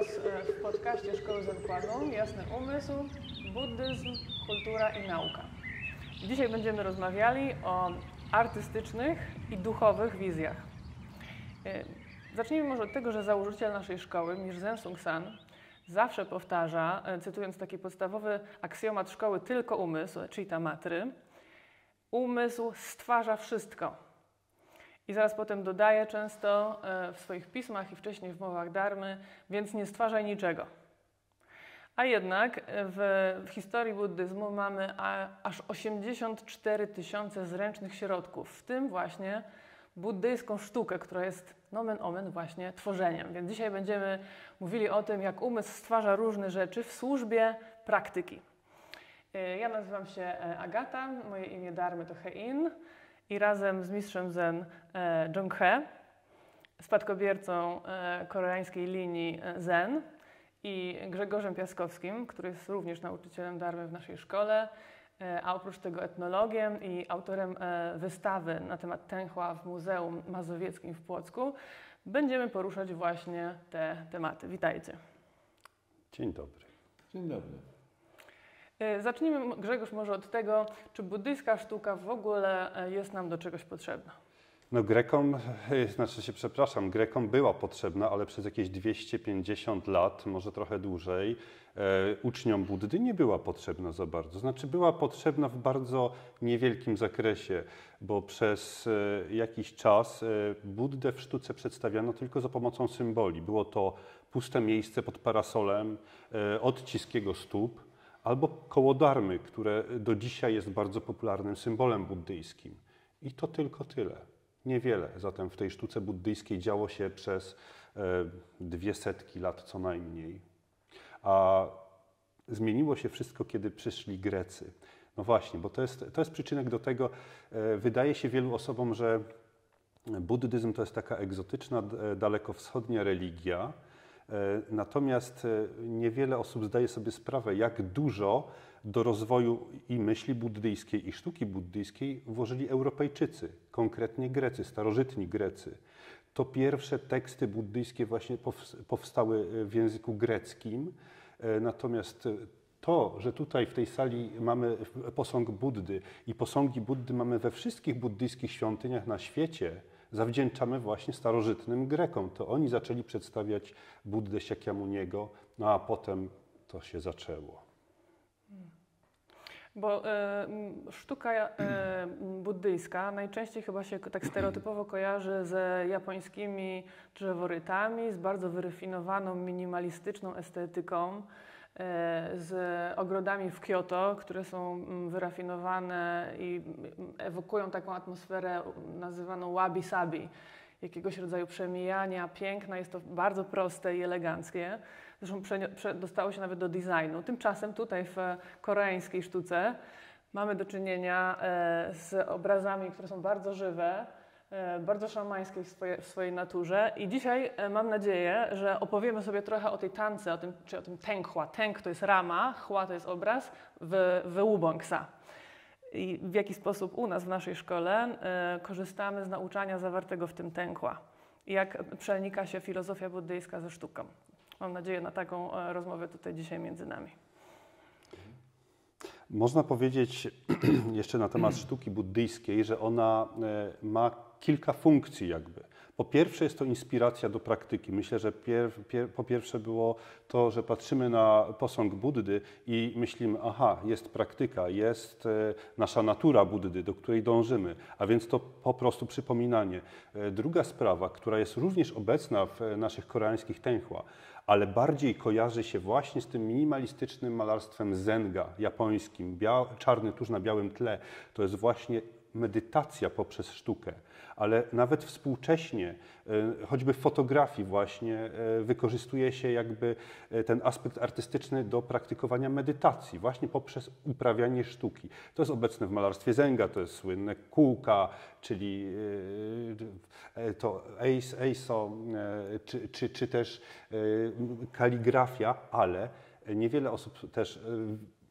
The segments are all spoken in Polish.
Was e, w podcaście Szkoły Zakładu Jasny Umysł, Buddyzm, Kultura i Nauka. Dzisiaj będziemy rozmawiali o artystycznych i duchowych wizjach. E, zacznijmy może od tego, że założyciel naszej szkoły, Mirzen Sung San, zawsze powtarza, e, cytując taki podstawowy aksjomat szkoły tylko umysł, czyli ta matry, umysł stwarza wszystko. I zaraz potem dodaje często e, w swoich pismach i wcześniej w mowach darmy, więc nie stwarzaj niczego. A jednak e, w, historii buddyzmu mamy aż 84 tysiące zręcznych środków, w tym właśnie buddyjską sztukę, która jest nomen omen właśnie tworzeniem. Więc dzisiaj będziemy mówili o tym, jak umysł stwarza różne rzeczy w służbie praktyki. E, ja nazywam się Agata, moje imię darmy to Hein i razem z mistrzem Zen e, Jung-he, spadkobiercą e, koreańskiej linii e, Zen i Grzegorzem Piaskowskim, który jest również nauczycielem darmy w naszej szkole, a oprócz tego etnologiem i autorem wystawy na temat tęchła w Muzeum Mazowieckim w Płocku, będziemy poruszać właśnie te tematy. Witajcie. Dzień dobry. Dzień dobry. E, zacznijmy, Grzegorz, może od tego, czy buddyjska sztuka w ogóle e, jest nam do czegoś potrzebna? No Grekom, e, znaczy się przepraszam, Grekom była potrzebna, ale przez jakieś 250 lat, może trochę dłużej, e, uczniom Buddy nie była potrzebna za bardzo. Znaczy była potrzebna w bardzo niewielkim zakresie, bo przez e, jakiś czas e, Buddę w sztuce przedstawiano tylko za pomocą symboli. Było to puste miejsce pod parasolem, e, odcisk jego stóp, albo koło darmy, które do dzisiaj jest bardzo popularnym symbolem buddyjskim. I to tylko tyle. Niewiele zatem w tej sztuce buddyjskiej działo się przez e, dwie setki lat co najmniej. A zmieniło się wszystko, kiedy przyszli Grecy. No właśnie, bo to jest, to jest przyczynek do tego, e, wydaje się wielu osobom, że buddyzm to jest taka egzotyczna, dalekowschodnia religia, E, natomiast e, niewiele osób zdaje sobie sprawę, jak dużo do rozwoju i myśli buddyjskiej, i sztuki buddyjskiej włożyli Europejczycy, konkretnie Grecy, starożytni Grecy. To pierwsze teksty buddyjskie właśnie powstały e, w języku greckim, natomiast to, że tutaj w tej sali mamy posąg Buddy i posągi Buddy mamy we wszystkich buddyjskich świątyniach na świecie, zawdzięczamy właśnie starożytnym Grekom. To oni zaczęli przedstawiać Buddę Siakyamuniego, no a potem to się zaczęło. Bo e, sztuka e, buddyjska najczęściej chyba się tak stereotypowo kojarzy z japońskimi drzeworytami, z bardzo wyrafinowaną, minimalistyczną estetyką. E, z ogrodami w Kyoto, które są mm, wyrafinowane i mm, ewokują taką atmosferę nazywaną wabi-sabi, jakiegoś rodzaju przemijania, piękna. Jest to bardzo proste i eleganckie. Zresztą dostało się nawet do designu. Tymczasem tutaj w koreańskiej sztuce mamy do czynienia e, z obrazami, które są bardzo żywe, bardzo szamańskiej w swojej, w swojej naturze. I dzisiaj e, mam nadzieję, że opowiemy sobie trochę o tej tance, o tym, czy o tym tękła. Tęk to jest rama, chła to jest obraz w, w Wubongsa. I w jaki sposób u nas w naszej szkole y, korzystamy z nauczania zawartego w tym tękła. I jak przenika się filozofia buddyjska ze sztuką. Mam nadzieję na taką rozmowę tutaj dzisiaj między nami. Można powiedzieć jeszcze na temat sztuki buddyjskiej, że ona ma kilka funkcji jakby. Po pierwsze jest to inspiracja do praktyki. Myślę, że pier, pier, po pierwsze było to, że patrzymy na posąg Buddy i myślimy, aha, jest praktyka, jest e, nasza natura Buddy, do której dążymy, a więc to po prostu przypominanie. E, druga sprawa, która jest również obecna w naszych koreańskich tęchła, ale bardziej kojarzy się właśnie z tym minimalistycznym malarstwem zenga japońskim, czarny tuż na białym tle. To jest właśnie medytacja poprzez sztukę ale nawet współcześnie, e, choćby w fotografii właśnie, e, wykorzystuje się jakby e, ten aspekt artystyczny do praktykowania medytacji, właśnie poprzez uprawianie sztuki. To jest obecne w malarstwie Zenga, to jest słynne kółka, czyli to eiso, czy, czy, czy też kaligrafia, ale niewiele osób też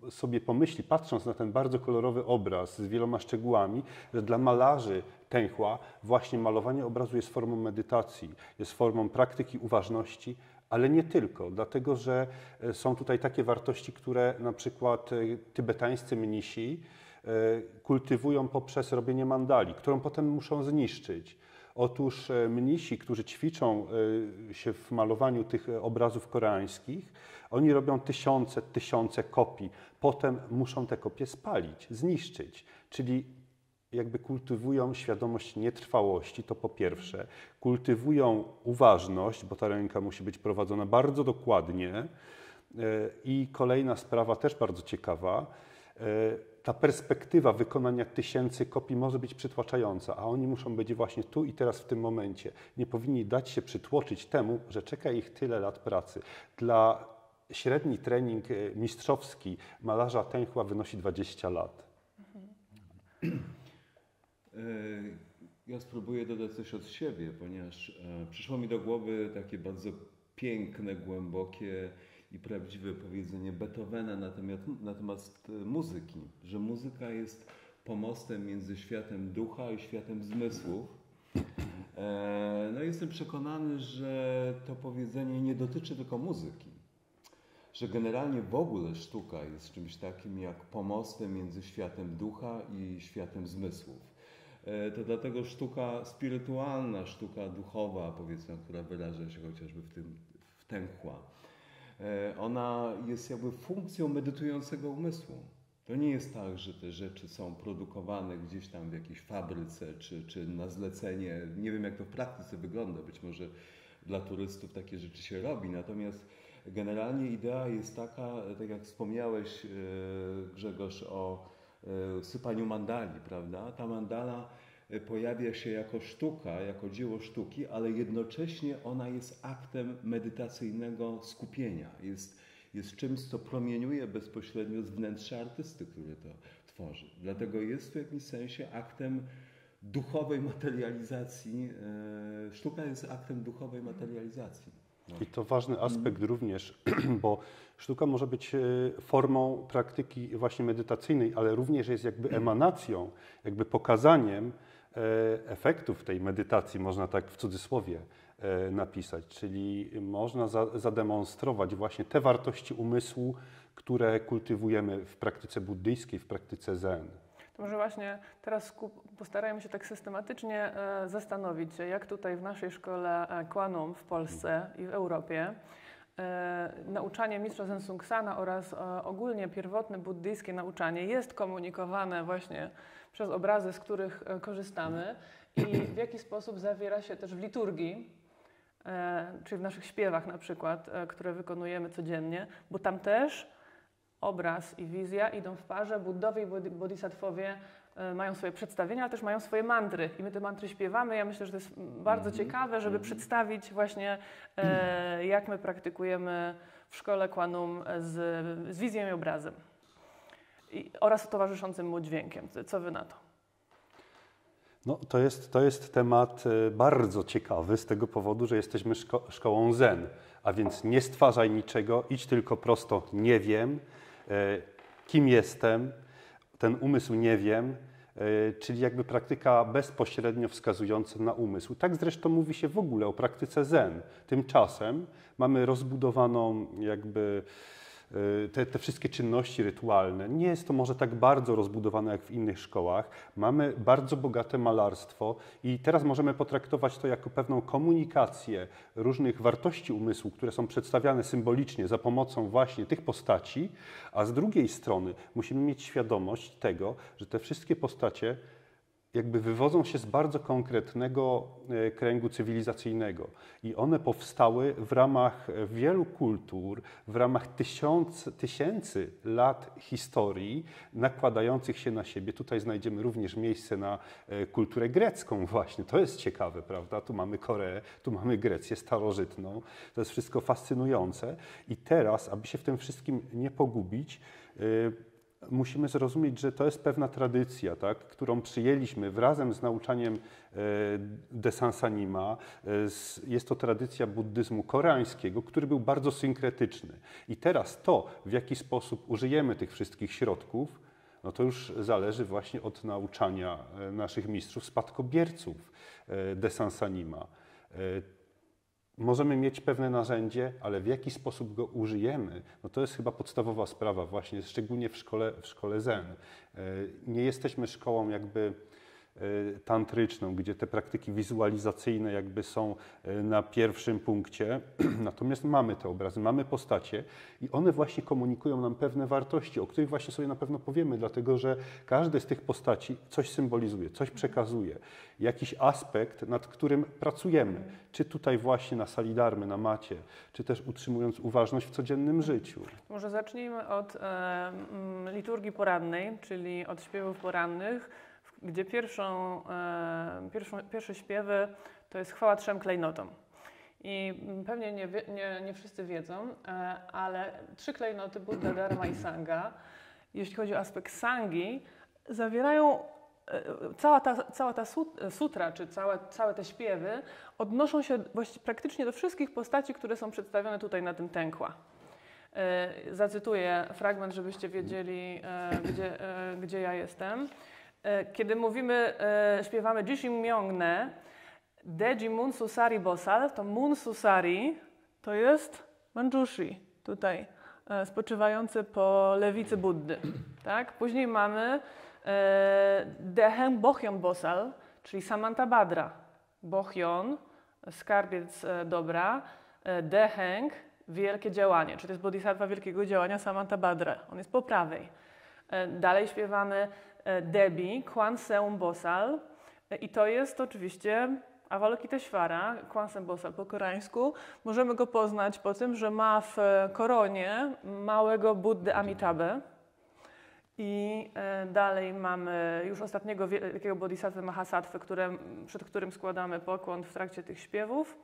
sobie pomyśli, patrząc na ten bardzo kolorowy obraz z wieloma szczegółami, że dla malarzy tęchła właśnie malowanie obrazu jest formą medytacji, jest formą praktyki uważności, Ale nie tylko, dlatego że e, są tutaj takie wartości, które na przykład e, tybetańscy mnisi e, kultywują poprzez robienie mandali, którą potem muszą zniszczyć. Otóż mnisi, którzy ćwiczą się w malowaniu tych obrazów koreańskich, oni robią tysiące, tysiące kopii. Potem muszą te kopie spalić, zniszczyć. Czyli jakby kultywują świadomość nietrwałości, to po pierwsze. Kultywują uważność, bo ta ręka musi być prowadzona bardzo dokładnie. E, I kolejna sprawa, też bardzo ciekawa, e, ta perspektywa wykonania tysięcy kopii może być przytłaczająca, a oni muszą być właśnie tu i teraz w tym momencie. Nie powinni dać się przytłoczyć temu, że czeka ich tyle lat pracy. Dla średni trening e, mistrzowski malarza Tęchła wynosi 20 lat. E, ja spróbuję dodać coś od siebie, ponieważ e, przyszło mi do głowy takie bardzo piękne, głębokie i prawdziwe powiedzenie Beethovena na temat, na temat muzyki, że muzyka jest pomostem między światem ducha i światem zmysłów. No jestem przekonany, że to powiedzenie nie dotyczy tylko muzyki że generalnie w ogóle sztuka jest czymś takim jak pomostem między światem ducha i światem zmysłów. E, to dlatego sztuka spirytualna, sztuka duchowa, powiedzmy, która wyraża się chociażby w tym w tęchła, e, ona jest jakby funkcją medytującego umysłu. To nie jest tak, że te rzeczy są produkowane gdzieś tam w jakiejś fabryce czy, czy na zlecenie. Nie wiem, jak to w praktyce wygląda. Być może dla turystów takie rzeczy się robi. Natomiast Generalnie idea jest taka, tak jak wspomniałeś e, Grzegorz o sypaniu mandali, prawda? Ta mandala e, pojawia się jako sztuka, jako dzieło sztuki, ale jednocześnie ona jest aktem medytacyjnego skupienia. Jest, jest czymś, co promieniuje bezpośrednio z wnętrza artysty, który to tworzy. Dlatego jest w jakimś sensie aktem duchowej materializacji. Sztuka jest aktem duchowej materializacji. I to ważny aspekt również, bo sztuka może być e, formą praktyki właśnie medytacyjnej, ale również jest jakby emanacją, jakby pokazaniem e, efektów tej medytacji, można tak w cudzysłowie e, napisać. Czyli można zademonstrować właśnie te wartości umysłu, które kultywujemy w praktyce buddyjskiej, w praktyce zen. Może właśnie teraz postarajmy się tak systematycznie e, zastanowić się, jak tutaj w naszej szkole e, Kwanum w Polsce i w Europie e, nauczanie mistrza Zensungsana oraz ogólnie pierwotne buddyjskie nauczanie jest komunikowane właśnie przez obrazy, z których korzystamy i w jaki sposób zawiera się też w liturgii, czy w naszych śpiewach na przykład, które wykonujemy codziennie, bo tam też obraz i wizja idą w parze. Buddowie i bodhisattwowie e, mają swoje przedstawienia, ale też mają swoje mantry. I my te mantry śpiewamy. Ja myślę, że to jest bardzo mm -hmm. ciekawe, żeby mm -hmm. przedstawić właśnie, e, jak my praktykujemy w szkole Kwanum z, z wizją i obrazem. I, oraz towarzyszącym mu dźwiękiem. Co wy na to? No, to, jest, to jest temat e, bardzo ciekawy z tego powodu, że jesteśmy szko szkołą Zen. A więc nie stwarzaj niczego, idź tylko prosto, nie wiem, kim jestem, ten umysł nie wiem, e, czyli jakby praktyka bezpośrednio wskazująca na umysł. Tak zresztą mówi się w ogóle o praktyce Zen. Tymczasem mamy rozbudowaną jakby te, te, wszystkie czynności rytualne. Nie jest to może tak bardzo rozbudowane jak w innych szkołach. Mamy bardzo bogate malarstwo i teraz możemy potraktować to jako pewną komunikację różnych wartości umysłu, które są przedstawiane symbolicznie za pomocą właśnie tych postaci, a z drugiej strony musimy mieć świadomość tego, że te wszystkie postacie jakby wywodzą się z bardzo konkretnego e, kręgu cywilizacyjnego i one powstały w ramach wielu kultur, w ramach tysiąc, tysięcy lat historii nakładających się na siebie. Tutaj znajdziemy również miejsce na e, kulturę grecką właśnie. To jest ciekawe, prawda? Tu mamy Koreę, tu mamy Grecję starożytną. To jest wszystko fascynujące i teraz, aby się w tym wszystkim nie pogubić, e, musimy zrozumieć, że to jest pewna tradycja, tak, którą przyjęliśmy wraz z nauczaniem e, Desansanima. E, jest to tradycja buddyzmu koreańskiego, który był bardzo synkretyczny. I teraz to, w jaki sposób użyjemy tych wszystkich środków, no to już zależy właśnie od nauczania e, naszych mistrzów, spadkobierców Desansanima. Możemy mieć pewne narzędzie, ale w jaki sposób go użyjemy, no to jest chyba podstawowa sprawa właśnie, szczególnie w szkole, w szkole Zen. E, nie jesteśmy szkołą jakby tantryczną, gdzie te praktyki wizualizacyjne jakby są e, na pierwszym punkcie. Natomiast mamy te obrazy, mamy postacie i one właśnie komunikują nam pewne wartości, o których właśnie sobie na pewno powiemy, dlatego że każdy z tych postaci coś symbolizuje, coś przekazuje, jakiś aspekt, nad którym pracujemy. Czy tutaj właśnie na sali darmy, na macie, czy też utrzymując uważność w codziennym życiu. Może zacznijmy od e, liturgii porannej, czyli od śpiewów porannych, gdzie pierwszą, e, pierwszą, pierwsze śpiewy to jest chwała trzem klejnotom. I pewnie nie, wie, nie, nie wszyscy wiedzą, e, ale trzy klejnoty Buddha, Dharma i Sangha, jeśli chodzi o aspekt Sangi, zawierają e, cała ta, cała ta sut- sutra, czy całe, całe te śpiewy odnoszą się właściwie praktycznie do wszystkich postaci, które są przedstawione tutaj na tym tękła. Zacytuję fragment, żebyście wiedzieli, gdzie, gdzie ja jestem. E, Kiedy mówimy, e, śpiewamy Jishim Myeongne, Deji Mun Susari Bosal, to Mun Susari to jest Manjushri, tutaj e, spoczywający po lewicy Buddy. Tak? Później mamy Dehen Bohyon Bosal, czyli Samantabhadra. Bohyon, skarbiec dobra, Deheng, wielkie działanie, czyli to jest bodhisattva wielkiego działania Samantabhadra. On jest po prawej. Dalej śpiewamy Debi, Kwan Seum Bosal e, i to jest oczywiście Avalokiteshvara, Kwan Seum Bosal po koreańsku. Możemy go poznać po tym, że ma w e, koronie małego Buddy Amitabha. I e, dalej mamy już ostatniego wielkiego bodhisattva Mahasattwy, które, przed którym składamy pokłon w trakcie tych śpiewów.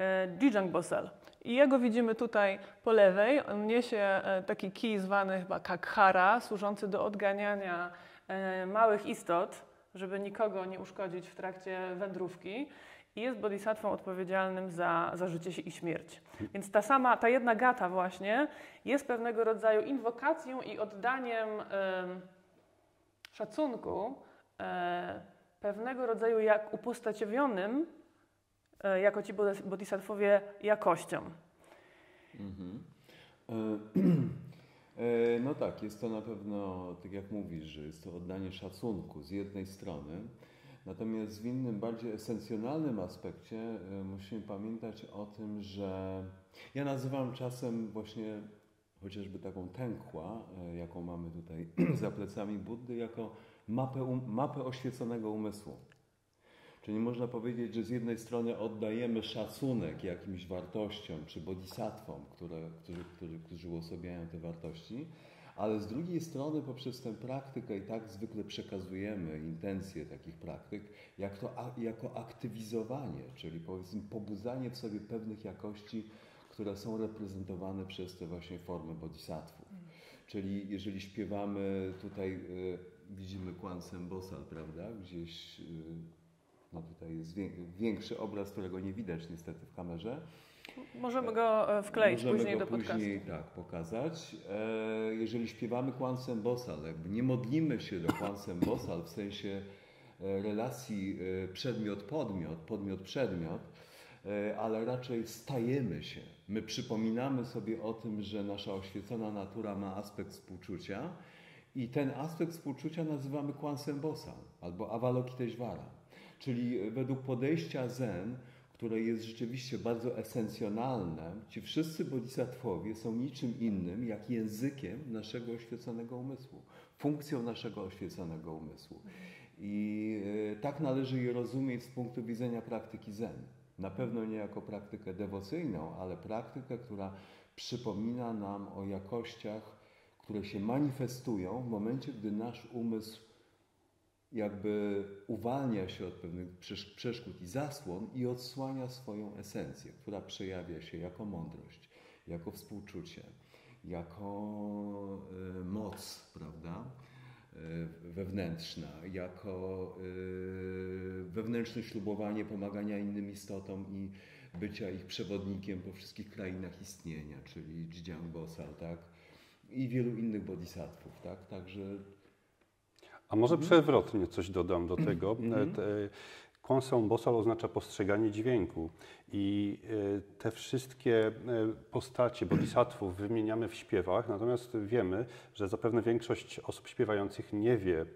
E, Jijang Bosal. I jego widzimy tutaj po lewej. On niesie e, taki kij zwany chyba kakhara, służący do odganiania e, małych istot, żeby nikogo nie uszkodzić w trakcie wędrówki. I jest bodhisatwą odpowiedzialnym za, za życie się i śmierć. Więc ta sama, ta jedna gata właśnie jest pewnego rodzaju inwokacją i oddaniem em, szacunku e, pewnego rodzaju jak upostacowionym e, jako ci bodhis- bodhisattwowie jakością. Mhm. E, No tak, jest to na pewno, tak jak mówisz, że jest to oddanie szacunku z jednej strony, natomiast w innym, bardziej esencjonalnym aspekcie e, musimy pamiętać o tym, że ja nazywam czasem właśnie chociażby taką tękła, e, jaką mamy tutaj za plecami Buddy, jako mapę, um, mapę oświeconego umysłu. Czyli można powiedzieć, że z jednej strony oddajemy szacunek jakimś wartościom czy bodhisattwom, które, którzy, którzy, którzy uosabiają te wartości, ale z drugiej strony poprzez tę praktykę i tak zwykle przekazujemy intencje takich praktyk jak to, jako aktywizowanie, czyli powiedzmy pobudzanie w sobie pewnych jakości, które są reprezentowane przez te właśnie formy bodhisattwów. Czyli jeżeli śpiewamy tutaj, y, widzimy Kwan Bosal, prawda, gdzieś... No tutaj jest wię- większy obraz, którego nie widać niestety w kamerze. Możemy go e, wkleić Możemy później go do podcastu. później tak pokazać. E, jeżeli śpiewamy Kwan Bosal, jakby nie modlimy się do Kwan Bosal w sensie e, relacji przedmiot-podmiot, podmiot-przedmiot, ale raczej stajemy się. My przypominamy sobie o tym, że nasza oświecona natura ma aspekt współczucia i ten aspekt współczucia nazywamy Kwan Bosal albo Avalokiteshvara. Czyli według podejścia Zen, które jest rzeczywiście bardzo esencjonalne, ci wszyscy bodhisattwowie są niczym innym jak językiem naszego oświeconego umysłu, funkcją naszego oświeconego umysłu. I e, tak należy je rozumieć z punktu widzenia praktyki Zen. Na pewno nie jako praktykę dewocyjną, ale praktykę, która przypomina nam o jakościach, które się manifestują w momencie, gdy nasz umysł jakby uwalnia się od pewnych przesz- przeszkód i zasłon i odsłania swoją esencję, która przejawia się jako mądrość, jako współczucie, jako e, moc, prawda? e, Wewnętrzna, jako e, wewnętrzne ślubowanie pomagania innym istotom i bycia ich przewodnikiem po wszystkich krainach istnienia, czyli Jjiang Bosal, tak? I wielu innych bodhisattvów, tak? Także A może przewrotnie coś dodam do tego. E, te- Konsum bosal oznacza postrzeganie dźwięku. I e, te wszystkie e, postacie bodhisattvów wymieniamy w śpiewach, natomiast wiemy, że zapewne większość osób śpiewających nie wie,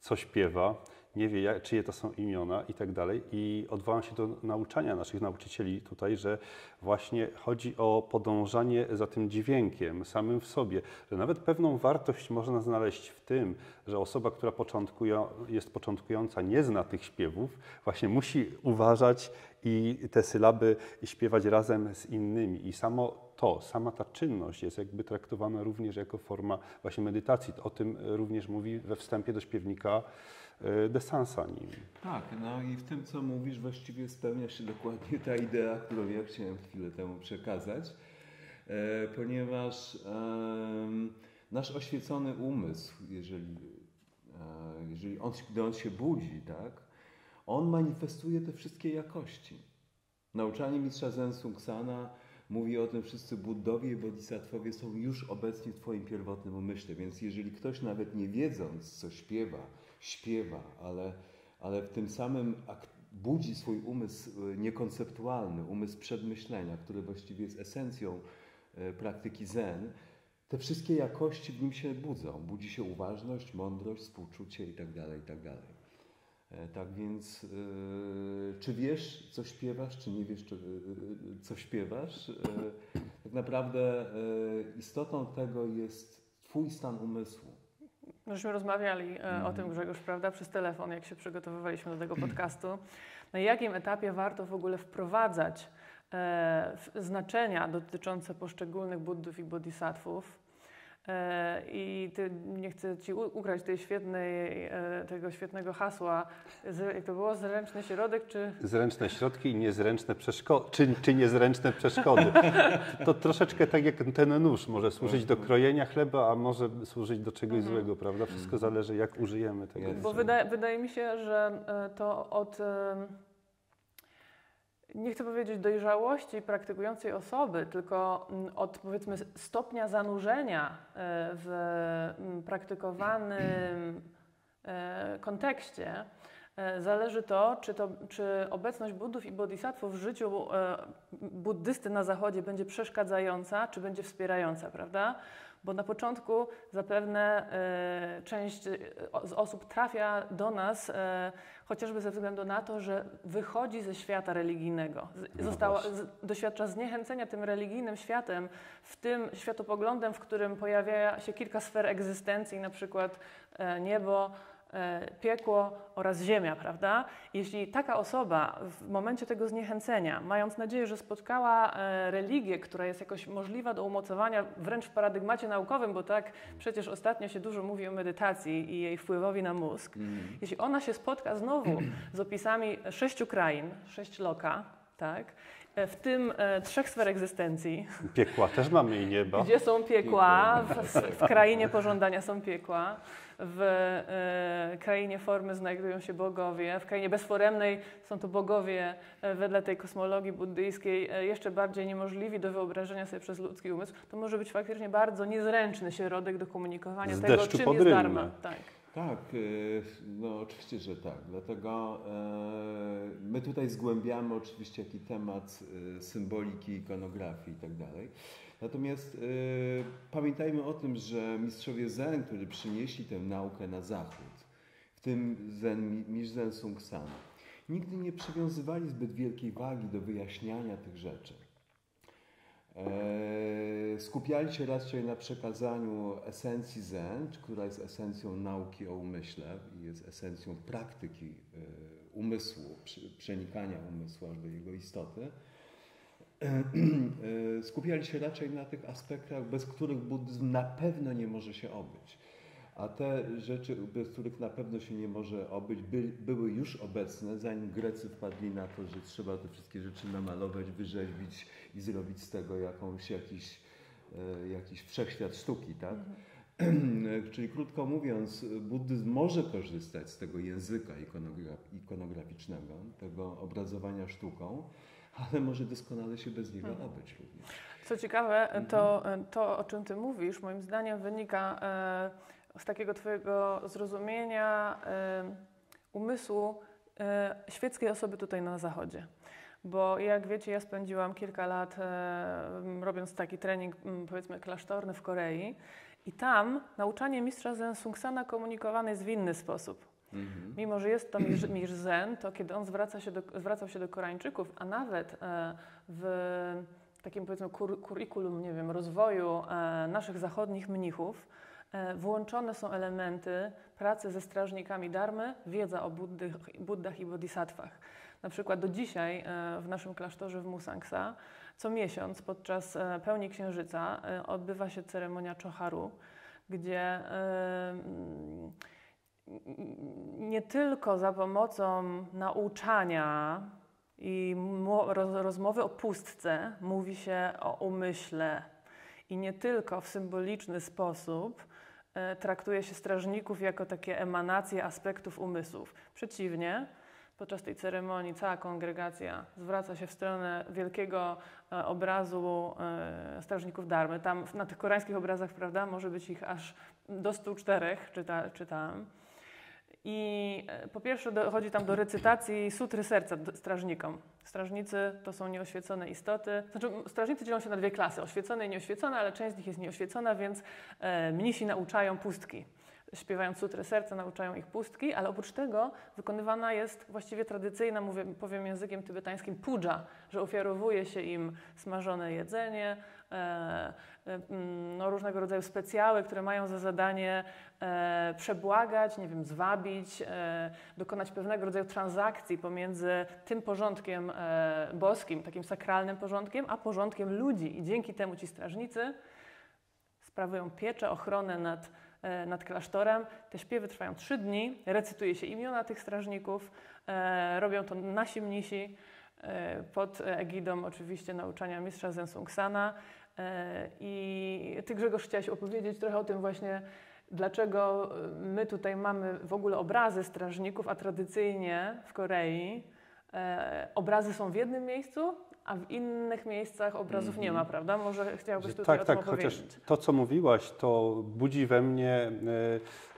co śpiewa, nie wie, jak, czyje to są imiona i tak dalej. I odwołam się do nauczania naszych nauczycieli tutaj, że właśnie chodzi o podążanie za tym dźwiękiem samym w sobie, że nawet pewną wartość można znaleźć w tym, że osoba, która jest początkująca, nie zna tych śpiewów, właśnie musi uważać i te sylaby śpiewać razem z innymi. I samo to, sama ta czynność jest jakby traktowana również jako forma właśnie medytacji. O tym również mówi we wstępie do śpiewnika e, de Sansani. Tak, no i w tym, co mówisz, właściwie spełnia się dokładnie ta idea, którą ja chciałem chwilę temu przekazać, e, ponieważ nasz oświecony umysł, jeżeli, e, jeżeli on, gdy on się budzi, tak, on manifestuje te wszystkie jakości. Nauczanie mistrza Zen Sung Sana mówi o tym, wszyscy Buddowie i Bodhisattwowie są już obecni w Twoim pierwotnym umyśle, więc jeżeli ktoś nawet nie wiedząc, co śpiewa, śpiewa, ale, ale w tym samym budzi swój umysł e, niekonceptualny, umysł przedmyślenia, który właściwie jest esencją e, praktyki Zen, te wszystkie jakości w nim się budzą. Budzi się uważność, mądrość, współczucie itd., tak itd. Tak, e, tak więc, czy wiesz, co śpiewasz, czy nie wiesz, co śpiewasz? tak naprawdę istotą tego jest Twój stan umysłu. Myśmy rozmawiali mm. o tym, Grzegorz, prawda, przez telefon, jak się przygotowywaliśmy do tego podcastu. Na jakim etapie warto w ogóle wprowadzać e, znaczenia dotyczące poszczególnych buddów i bodhisattvów E, I ty, nie chcę ci ukraść tej świetnej, e, tego świetnego hasła. Jak to było? Zręczny środek czy... Zręczne środki i niezręczne przeszkody, czy, czy niezręczne przeszkody. To troszeczkę tak jak ten nóż może służyć do krojenia chleba, a może służyć do czegoś mhm. złego, prawda? Wszystko zależy jak użyjemy tego. Bo wydaje, wydaje mi się, że e, to od nie chcę powiedzieć dojrzałości praktykującej osoby, tylko mm, od powiedzmy stopnia zanurzenia e, w mm, praktykowanym e, kontekście e, zależy to, czy, to, czy obecność Buddów i Bodhisattvów w życiu buddysty na zachodzie będzie przeszkadzająca, czy będzie wspierająca, prawda? Bo na początku zapewne e, część e, z osób trafia do nas e, chociażby ze względu na to, że wychodzi ze świata religijnego. No została, doświadcza zniechęcenia tym religijnym światem, w tym światopoglądem, w którym pojawia się kilka sfer egzystencji, na przykład niebo, piekło oraz ziemia, prawda? Jeśli taka osoba w momencie tego zniechęcenia, mając nadzieję, że spotkała e, religię, która jest jakoś możliwa do umocowania wręcz w paradygmacie naukowym, bo tak przecież ostatnio się dużo mówi o medytacji i jej wpływowi na mózg, mm. jeśli ona się spotka znowu z opisami sześciu krain, sześć loka, tak? E, w tym e, trzech sfer egzystencji. Piekła też mamy i nieba. Gdzie są piekła, w, w krainie pożądania są piekła, w e, krainie formy znajdują się bogowie, w krainie bezforemnej są to bogowie e, wedle tej kosmologii buddyjskiej e, jeszcze bardziej niemożliwi do wyobrażenia sobie przez ludzki umysł. To może być faktycznie bardzo niezręczny środek do komunikowania Z tego, czym jest dharma. Tak. Tak, no oczywiście, że tak. Dlatego my tutaj zgłębiamy oczywiście jaki temat symboliki, ikonografii i tak dalej. Natomiast pamiętajmy o tym, że mistrzowie Zen, którzy przynieśli tę naukę na zachód, w tym Zen, mistrz Zen Sung San, nigdy nie przywiązywali zbyt wielkiej wagi do wyjaśniania tych rzeczy. E, skupiali się raczej na przekazaniu esencji Zen, która jest esencją nauki o umyśle i jest esencją praktyki e, umysłu, przenikania umysłu aż do jego istoty. E, skupiali się raczej na tych aspektach, bez których buddyzm na pewno nie może się obyć. A te rzeczy, bez których na pewno się nie może obyć, by, były już obecne, zanim Grecy wpadli na to, że trzeba te wszystkie rzeczy namalować, wyrzeźbić i zrobić z tego jakąś, jakiś, e, jakiś wszechświat sztuki. Tak? Mhm. Czyli krótko mówiąc, buddyzm może korzystać z tego języka ikonograficznego, tego obrazowania sztuką, ale może doskonale się bez niego mhm. obyć również. Co ciekawe, to, mhm. to o czym Ty mówisz, moim zdaniem wynika e, z takiego Twojego zrozumienia umysłu e, świeckiej osoby tutaj na zachodzie. Bo jak wiecie, ja spędziłam kilka lat e, robiąc taki trening, powiedzmy, klasztorny w Korei. I tam nauczanie mistrza Zen Sungsana komunikowane jest w inny sposób. Mhm. Mimo, że jest to mistrz Zen, to kiedy on zwraca się do, zwracał się do Koreańczyków, a nawet e, w takim powiedzmy kurikulum, nie wiem, rozwoju e, naszych zachodnich mnichów, e, włączone są elementy pracy ze strażnikami darmy, wiedza o buddych, buddach i bodhisatwach. Na przykład do dzisiaj w naszym klasztorze w Musangsa co miesiąc podczas pełni księżyca odbywa się ceremonia Choharu, gdzie nie tylko za pomocą nauczania i rozmowy o pustce mówi się o umyśle i nie tylko w symboliczny sposób e, traktuje się strażników jako takie emanacje aspektów umysłów. Przeciwnie, podczas tej ceremonii cała kongregacja zwraca się w stronę wielkiego e, obrazu e, strażników Darmy. Tam na tych koreańskich obrazach, prawda, może być ich aż do 104, czyta, czytałam. I e, po pierwsze dochodzi tam do recytacji sutry serca strażnikom. Strażnicy to są nieoświecone istoty. Znaczy, strażnicy dzielą się na dwie klasy, oświecone i nieoświecone, ale część z nich jest nieoświecona, więc e, mnisi nauczają pustki. Śpiewając sutrę serca nauczają ich pustki, ale oprócz tego wykonywana jest właściwie tradycyjna, mówię, powiem językiem tybetańskim, puja, że ofiarowuje się im smażone jedzenie, no, różnego rodzaju specjały, które mają za zadanie e, przebłagać, nie wiem, zwabić, dokonać pewnego rodzaju transakcji pomiędzy tym porządkiem boskim, takim sakralnym porządkiem, a porządkiem ludzi. I dzięki temu ci strażnicy sprawują pieczę, ochronę nad, nad klasztorem. Te śpiewy trwają trzy dni, recytuje się imiona tych strażników, robią to nasi mnisi pod egidą oczywiście nauczania mistrza Zensungsana. E, I Ty Grzegorz chciałaś opowiedzieć trochę o tym właśnie, dlaczego my tutaj mamy w ogóle obrazy strażników, a tradycyjnie w Korei e, obrazy są w jednym miejscu, a w innych miejscach obrazów nie ma, mhm. prawda? Może chciałbyś tutaj tak, o tym tak, chociaż to, co mówiłaś, to budzi we mnie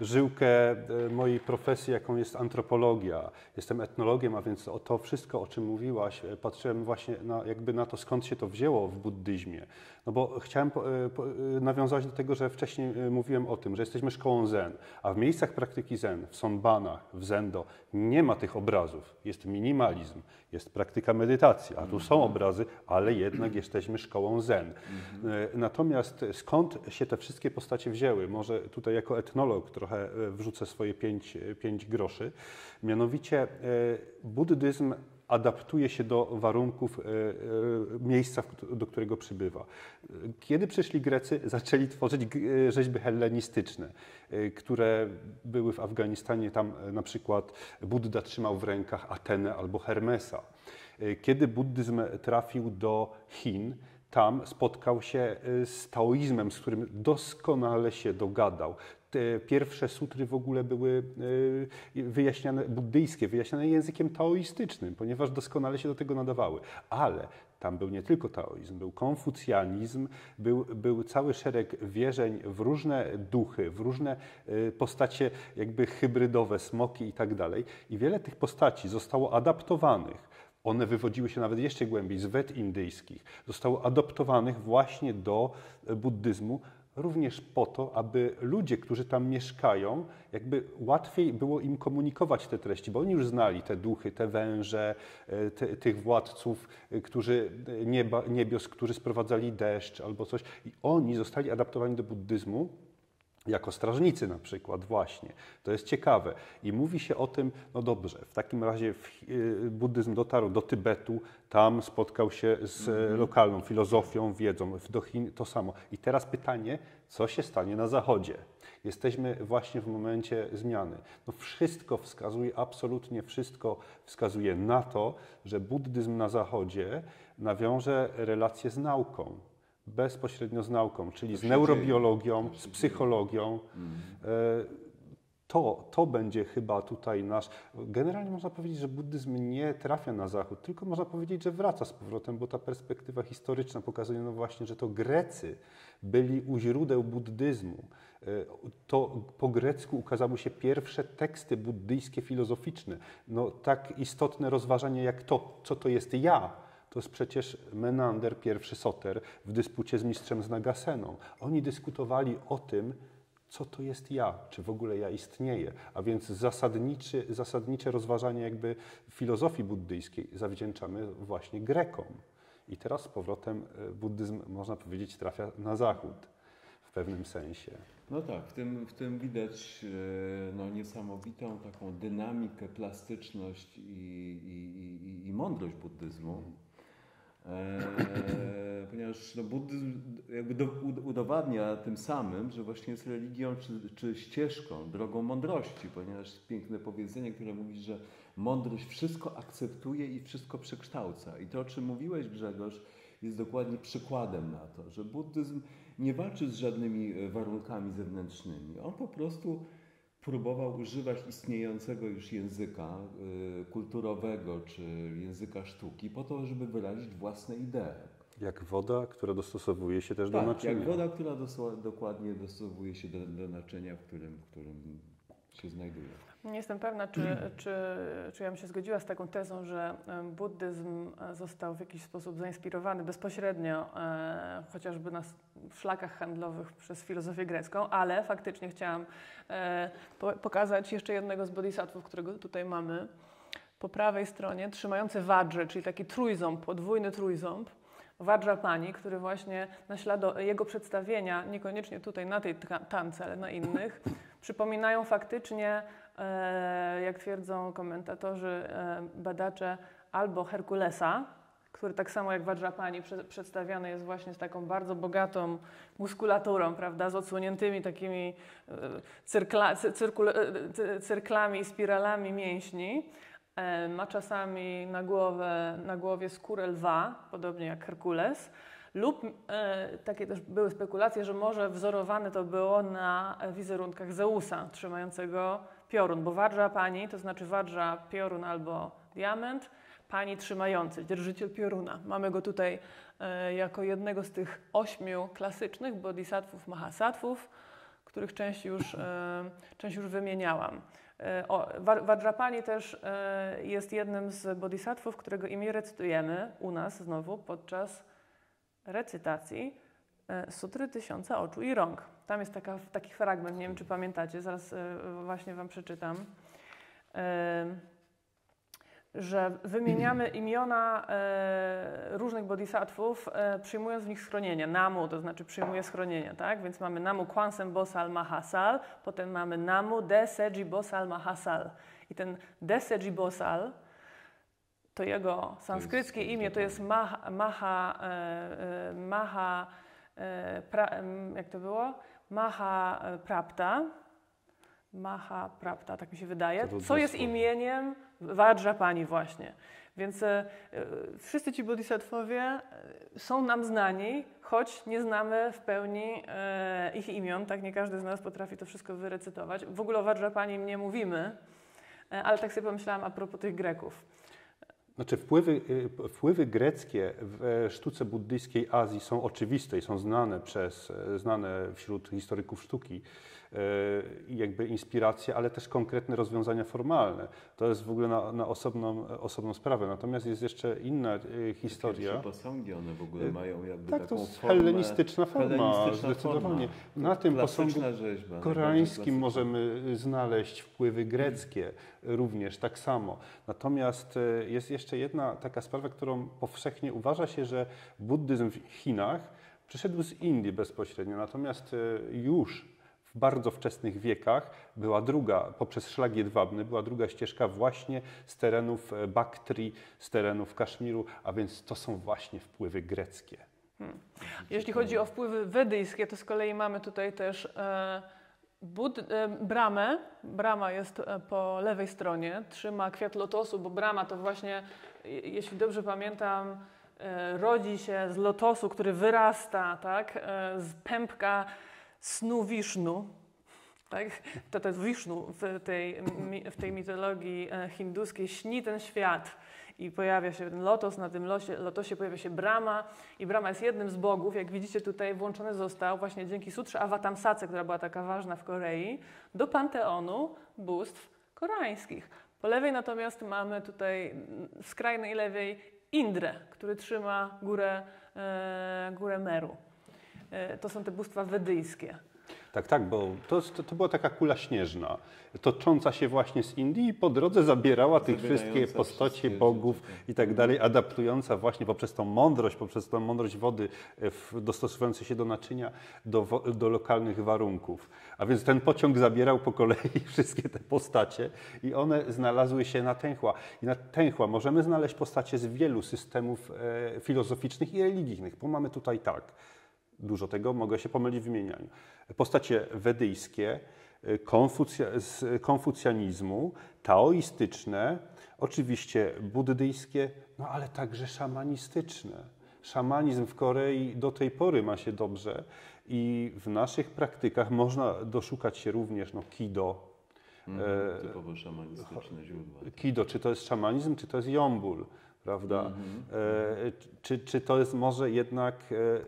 e, żyłkę e, mojej profesji, jaką jest antropologia. Jestem etnologiem, a więc o to wszystko, o czym mówiłaś, e, patrzyłem właśnie na, jakby na to, skąd się to wzięło w buddyzmie. No bo chciałem po, po, nawiązać do tego, że wcześniej mówiłem o tym, że jesteśmy szkołą zen, a w miejscach praktyki zen, w sonbanach, w zendo, nie ma tych obrazów. Jest minimalizm, jest praktyka medytacji, a tu są obrazy, ale jednak jesteśmy szkołą zen. Mhm. Natomiast skąd się te wszystkie postacie wzięły? Może tutaj jako etnolog trochę e, wrzucę swoje pięć, pięć groszy. Mianowicie e, buddyzm adaptuje się do warunków miejsca, do którego przybywa. Kiedy przyszli Grecy, zaczęli tworzyć rzeźby hellenistyczne, które były w Afganistanie. Tam na przykład Buddha trzymał w rękach Atenę albo Hermesa. Kiedy buddyzm trafił do Chin, tam spotkał się z taoizmem, z którym doskonale się dogadał. Te pierwsze sutry w ogóle były y, wyjaśniane, buddyjskie, wyjaśniane językiem taoistycznym, ponieważ doskonale się do tego nadawały. Ale tam był nie tylko taoizm, był konfucjanizm, był, był cały szereg wierzeń w różne duchy, w różne postacie jakby hybrydowe, smoki i tak dalej. I wiele tych postaci zostało adaptowanych one wywodziły się nawet jeszcze głębiej z wet indyjskich. Zostało adoptowanych właśnie do buddyzmu, również po to, aby ludzie, którzy tam mieszkają, jakby łatwiej było im komunikować te treści, bo oni już znali te duchy, te węże, te, tych władców, e, którzy, e, nieba, niebios, którzy sprowadzali deszcz albo coś. I oni zostali adaptowani do buddyzmu jako strażnicy na przykład właśnie. To jest ciekawe. I mówi się o tym, no dobrze, w takim razie y, buddyzm dotarł do Tybetu, tam spotkał się z mm -hmm. lokalną filozofią, wiedzą, do Chin to samo. I teraz pytanie, co się stanie na Zachodzie? Jesteśmy właśnie w momencie zmiany. No wszystko wskazuje, absolutnie wszystko wskazuje na to, że buddyzm na Zachodzie nawiąże relacje z nauką bezpośrednio z nauką, czyli z neurobiologią, z psychologią. Mm. to, to będzie chyba tutaj nasz. Generalnie można powiedzieć, że buddyzm nie trafia na zachód, tylko można powiedzieć, że wraca z powrotem, bo ta perspektywa historyczna pokazuje no właśnie, że to Grecy byli u źródeł buddyzmu. E, to po grecku ukazały się pierwsze teksty buddyjskie filozoficzne. No, tak istotne rozważanie jak to, co to jest ja, to jest przecież Menander, pierwszy Soter, w dyspucie z mistrzem z Nagaseną. Oni dyskutowali o tym, co to jest ja, czy w ogóle ja istnieję. A więc zasadniczy, zasadnicze rozważanie jakby filozofii buddyjskiej zawdzięczamy właśnie Grekom. I teraz z powrotem e, buddyzm, można powiedzieć, trafia na zachód w pewnym sensie. No tak, w tym, w tym widać e, no, niesamowitą taką dynamikę, plastyczność i, i, i, i mądrość buddyzmu. E, ponieważ no, buddyzm jakby do, udowadnia tym samym, że właśnie jest religią czy, czy ścieżką, drogą mądrości, ponieważ piękne powiedzenie, które mówi, że mądrość wszystko akceptuje i wszystko przekształca. I to, o czym mówiłeś Grzegorz, jest dokładnie przykładem na to, że buddyzm nie walczy z żadnymi e, warunkami zewnętrznymi. On po prostu próbował używać istniejącego już języka y, kulturowego czy języka sztuki po to, żeby wyrazić własne idee. Jak woda, która dostosowuje się też tak, do naczynia. jak woda, która dokładnie dostosowuje się do, do naczynia, w którym, w którym się znajduje. Nie jestem pewna, czy, czy, czy ja bym się zgodziła z taką tezą, że buddyzm e, został w jakiś sposób zainspirowany bezpośrednio, e, chociażby na szlakach handlowych przez filozofię grecką, ale faktycznie chciałam e, po, pokazać jeszcze jednego z bodhisattvów, którego tutaj mamy. Po prawej stronie trzymający wadrze, czyli taki trójząb, podwójny trójząb. Vajrapani, który właśnie naślado jego przedstawienia, niekoniecznie tutaj na tej tance, ale na innych, przypominają faktycznie E, jak twierdzą komentatorzy, e, badacze, albo Herkulesa, który tak samo jak Vajrapani przedstawiany jest właśnie z taką bardzo bogatą muskulaturą, prawda, z odsłoniętymi takimi e, cyrkla, cyrkul, cyrklami i spiralami mięśni. Ma czasami na, głowę, na głowie skórę lwa, podobnie jak Herkules. Lub e, takie też były spekulacje, że może wzorowane to było na wizerunkach Zeusa, trzymającego piorun, bo wadża pani, to znaczy wadża piorun albo diament, pani trzymający, dzierżyciel pioruna. Mamy go tutaj e, jako jednego z tych ośmiu klasycznych bodhisattvów, mahasattvów, których część już, e, część już wymieniałam. E, Vajrapani też e, jest jednym z bodhisattvów, którego imię recytujemy u nas znowu podczas recytacji e, Sutry Tysiąca Oczu i Rąk. Tam jest taka, taki fragment, nie wiem czy pamiętacie, zaraz e, właśnie Wam przeczytam, e, że wymieniamy imiona różnych bodhisattvów, przyjmując w nich schronienie. Namu, to znaczy przyjmuje schronienie, tak? Więc mamy Namu Kwansem Bosal Mahasal, potem mamy Namu Deseji Bosal Mahasal. I ten Deseji Bosal to jego sanskryckie imię to jest Maha, Maha, e, e, Maha e, pra, jak to było? Maha Prapta. Maha Prapta, tak mi się wydaje. Co jest imieniem Vajrapani właśnie. Więc e, wszyscy ci bodhisattwowie są nam znani, choć nie znamy w pełni e, ich imion. Tak nie każdy z nas potrafi to wszystko wyrecytować. W ogóle o Vajrapani nie mówimy, e, ale tak sobie pomyślałam a propos tych Greków. Znaczy wpływy, y, wpływy greckie w sztuce buddyjskiej Azji są oczywiste i są znane, przez, znane wśród historyków sztuki. E, jakby inspiracje, ale też konkretne rozwiązania formalne. To jest w ogóle na, na osobną, osobną sprawę. Natomiast jest jeszcze inna e, historia. Jakie posągi one w ogóle mają jakby tak, taką to jest formę, hellenistyczna forma, hellenistyczna zdecydowanie. Forma. Na tym posągu rzeźba, koreańskim możemy znaleźć wpływy greckie również tak samo. Natomiast e, jest jeszcze jedna taka sprawa, którą powszechnie uważa się, że buddyzm w Chinach przyszedł z Indii bezpośrednio, natomiast już bardzo wczesnych wiekach była druga, poprzez szlak jedwabny, była druga ścieżka właśnie z terenów e, Baktrii, z terenów Kaszmiru, a więc to są właśnie wpływy greckie. Hmm. Jeśli chodzi o wpływy wedyjskie, to z kolei mamy tutaj też e, Bud, e, bramę. Brama jest e, po lewej stronie, trzyma kwiat lotosu, bo brama to właśnie, jeśli dobrze pamiętam, e, rodzi się z lotosu, który wyrasta tak, z pępka snu Wisznu, Tak? To, to jest Wisznu w tej, w tej mitologii e, hinduskiej śni ten świat i pojawia się ten lotos, na tym losie, lotosie pojawia się Brahma i Brahma jest jednym z bogów, jak widzicie tutaj włączony został właśnie dzięki sutrze Avatamsace, która była taka ważna w Korei, do panteonu bóstw koreańskich. Po lewej natomiast mamy tutaj mm, w skrajnej lewej Indrę, który trzyma górę, e, górę Meru. E, to są te bóstwa wedyjskie. Tak, tak, bo to, to, była taka kula śnieżna, tocząca się właśnie z Indii i po drodze zabierała tych wszystkie postacie bogów tak. i tak dalej, adaptująca właśnie poprzez tą mądrość, poprzez tą mądrość wody, e, w, dostosowującej się do naczynia, do, do lokalnych warunków. A więc ten pociąg zabierał po kolei wszystkie te postacie i one znalazły się na Tęchła. I na Tęchła możemy znaleźć postacie z wielu systemów e, filozoficznych i religijnych, bo mamy tutaj tak, dużo tego, mogę się pomylić w wymienianiu. Postacie wedyjskie, y, konfucja, z konfucjanizmu, taoistyczne, oczywiście buddyjskie, no ale także szamanistyczne. Szamanizm w Korei do tej pory ma się dobrze i w naszych praktykach można doszukać się również no, kido. E, typowo szamanistyczne źródła. Kido, czy to jest szamanizm, czy to jest jombul, prawda? E, czy, czy to jest może jednak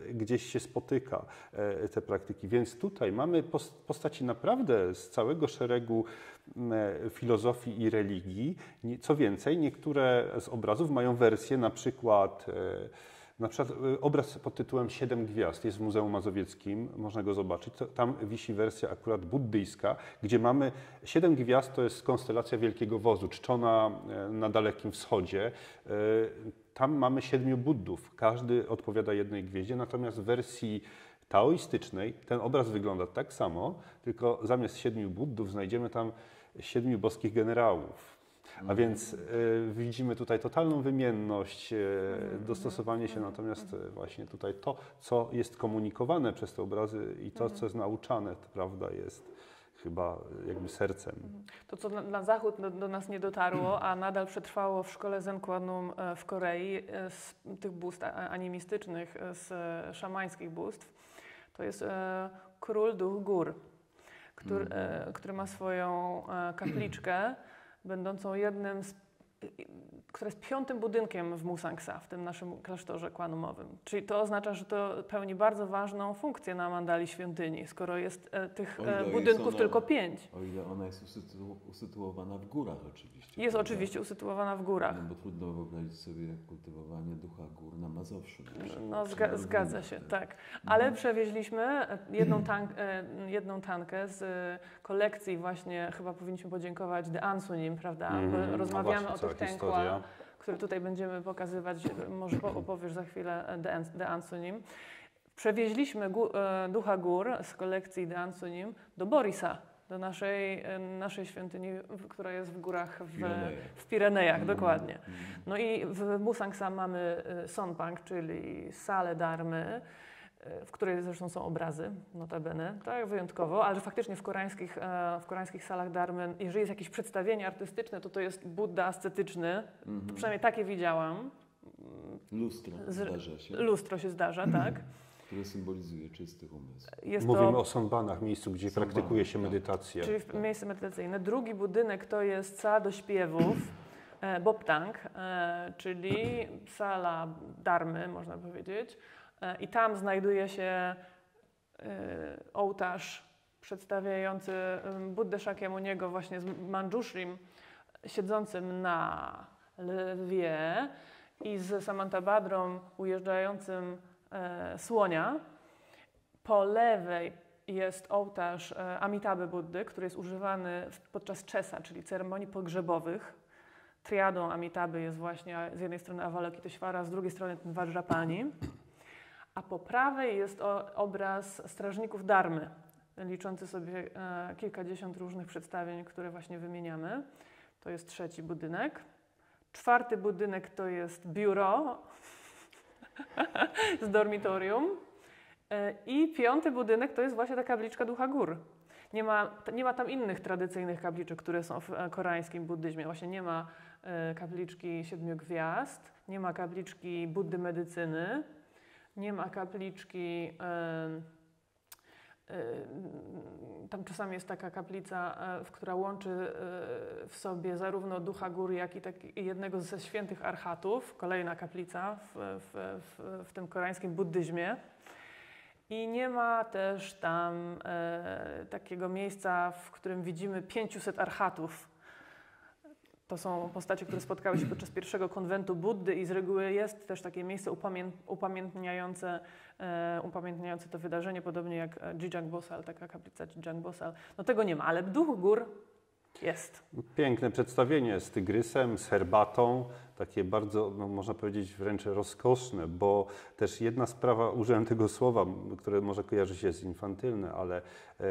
e, gdzieś się spotyka e, te praktyki? Więc tutaj mamy pos- postaci naprawdę z całego szeregu e, filozofii i religii. Nie- Co więcej, niektóre z obrazów mają wersję na przykład e, na przykład y, obraz pod tytułem Siedem Gwiazd jest w Muzeum Mazowieckim, można go zobaczyć. Tam wisi wersja akurat buddyjska, gdzie mamy siedem gwiazd, to jest konstelacja Wielkiego Wozu, czczona e, na Dalekim Wschodzie. E, Tam mamy siedmiu buddów, każdy odpowiada jednej gwieździe, natomiast w wersji taoistycznej ten obraz wygląda tak samo, tylko zamiast siedmiu buddów znajdziemy tam siedmiu boskich generałów. A więc e, widzimy tutaj totalną wymienność, e, dostosowanie się, natomiast e, właśnie tutaj to, co jest komunikowane przez te obrazy i to, co jest nauczane, prawda, jest chyba e, jakby sercem. To, co na, na zachód do, do nas nie dotarło, a nadal przetrwało w szkole Zen e, w Korei, z tych bóstw animistycznych, z szamańskich bóstw, to jest e, król duch gór, który, e, który ma swoją kapliczkę, będącą jednym z która jest piątym budynkiem w Musangsa, w tym naszym klasztorze kwanumowym. Czyli to oznacza, że to pełni bardzo ważną funkcję na mandali świątyni, skoro jest e, tych e, jest budynków ona- tylko pięć. O ile ona jest usytu, usytuowana w górach oczywiście. Jest prawda? oczywiście usytuowana w górach. No bo trudno wyobrazić sobie kultywowanie ducha gór na Mazowszu. No, zga, zgadza się, tak. Ale przewieźliśmy jedną, tank, e, jedną tankę z e, kolekcji właśnie, chyba powinniśmy podziękować The Ansunim, prawda? Bo Mhm. No Rozmawiamy właśnie, o cała historia. tękła, które tutaj będziemy pokazywać, może po- opowiesz za chwilę e, The, Ans- The Ansunim. Przewieźliśmy e, Ducha Gór z kolekcji The Ansunim do Borisa, do naszej, e, naszej świątyni, która jest w górach w, Pirenejach. w Pirenejach, Mhm. dokładnie. Mhm. No i w Musangsa mamy Sonpang, czyli salę darmy, w której zresztą są obrazy, notabene, tak, wyjątkowo, ale faktycznie w koreańskich, e, w koreańskich salach darmy, jeżeli jest jakieś przedstawienie artystyczne, to to jest Buddha ascetyczny, Mhm. przynajmniej takie widziałam, Lustro Z- zdarza się, lustro się zdarza, tak. które symbolizuje czysty umysł. Jest Mówimy to, o sonbanach, miejscu, gdzie Sonbany, praktykuje się tak. medytację. czyli w- miejsce medytacyjne. Drugi budynek to jest sala do śpiewów, e, Bobtang, e, czyli sala darmy, można powiedzieć. E, I tam znajduje się e, ołtarz przedstawiający Buddę Shakyamuniego właśnie z Manjushrim, siedzącym na lwie i z Samantabhadrą ujeżdżającym e, słonia. Po lewej jest ołtarz Amitabhy Buddy, który jest używany podczas czesa, czyli ceremonii pogrzebowych. Triadą Amitabhy jest właśnie z jednej strony Avalokiteshvara, z drugiej strony ten Vajrapani. A po prawej jest obraz strażników Darmy, liczący sobie e, kilkadziesiąt różnych przedstawień, które właśnie wymieniamy. To jest trzeci budynek. Czwarty budynek to jest biuro z dormitorium. E, I piąty budynek to jest właśnie ta kapliczka Ducha Gór. Nie ma, nie ma tam innych tradycyjnych kapliczek, które są w e, koreańskim buddyzmie. Właśnie nie ma kapliczki Siedmiu Gwiazd, nie ma kapliczki Buddy Medycyny, nie ma kapliczki e, Tam czasami jest taka kaplica, w która łączy w sobie zarówno ducha góry, jak i jednego ze świętych archatów. Kolejna kaplica w, w, w, w tym koreańskim buddyzmie. I nie ma też tam e, takiego miejsca, w którym widzimy 500 archatów. To są postacie, które spotkały się podczas pierwszego konwentu Buddy i z reguły jest też takie miejsce upamię upamiętniające, e, upamiętniające to wydarzenie, podobnie jak Jijang Bosal, taka kaplica Jijang Bosal. No tego nie ma, ale duch gór jest. Piękne przedstawienie z tygrysem, z herbatą, takie bardzo, no, można powiedzieć, wręcz rozkoszne, bo też jedna sprawa, użyłem tego słowa, które może kojarzy się z infantylne, ale e,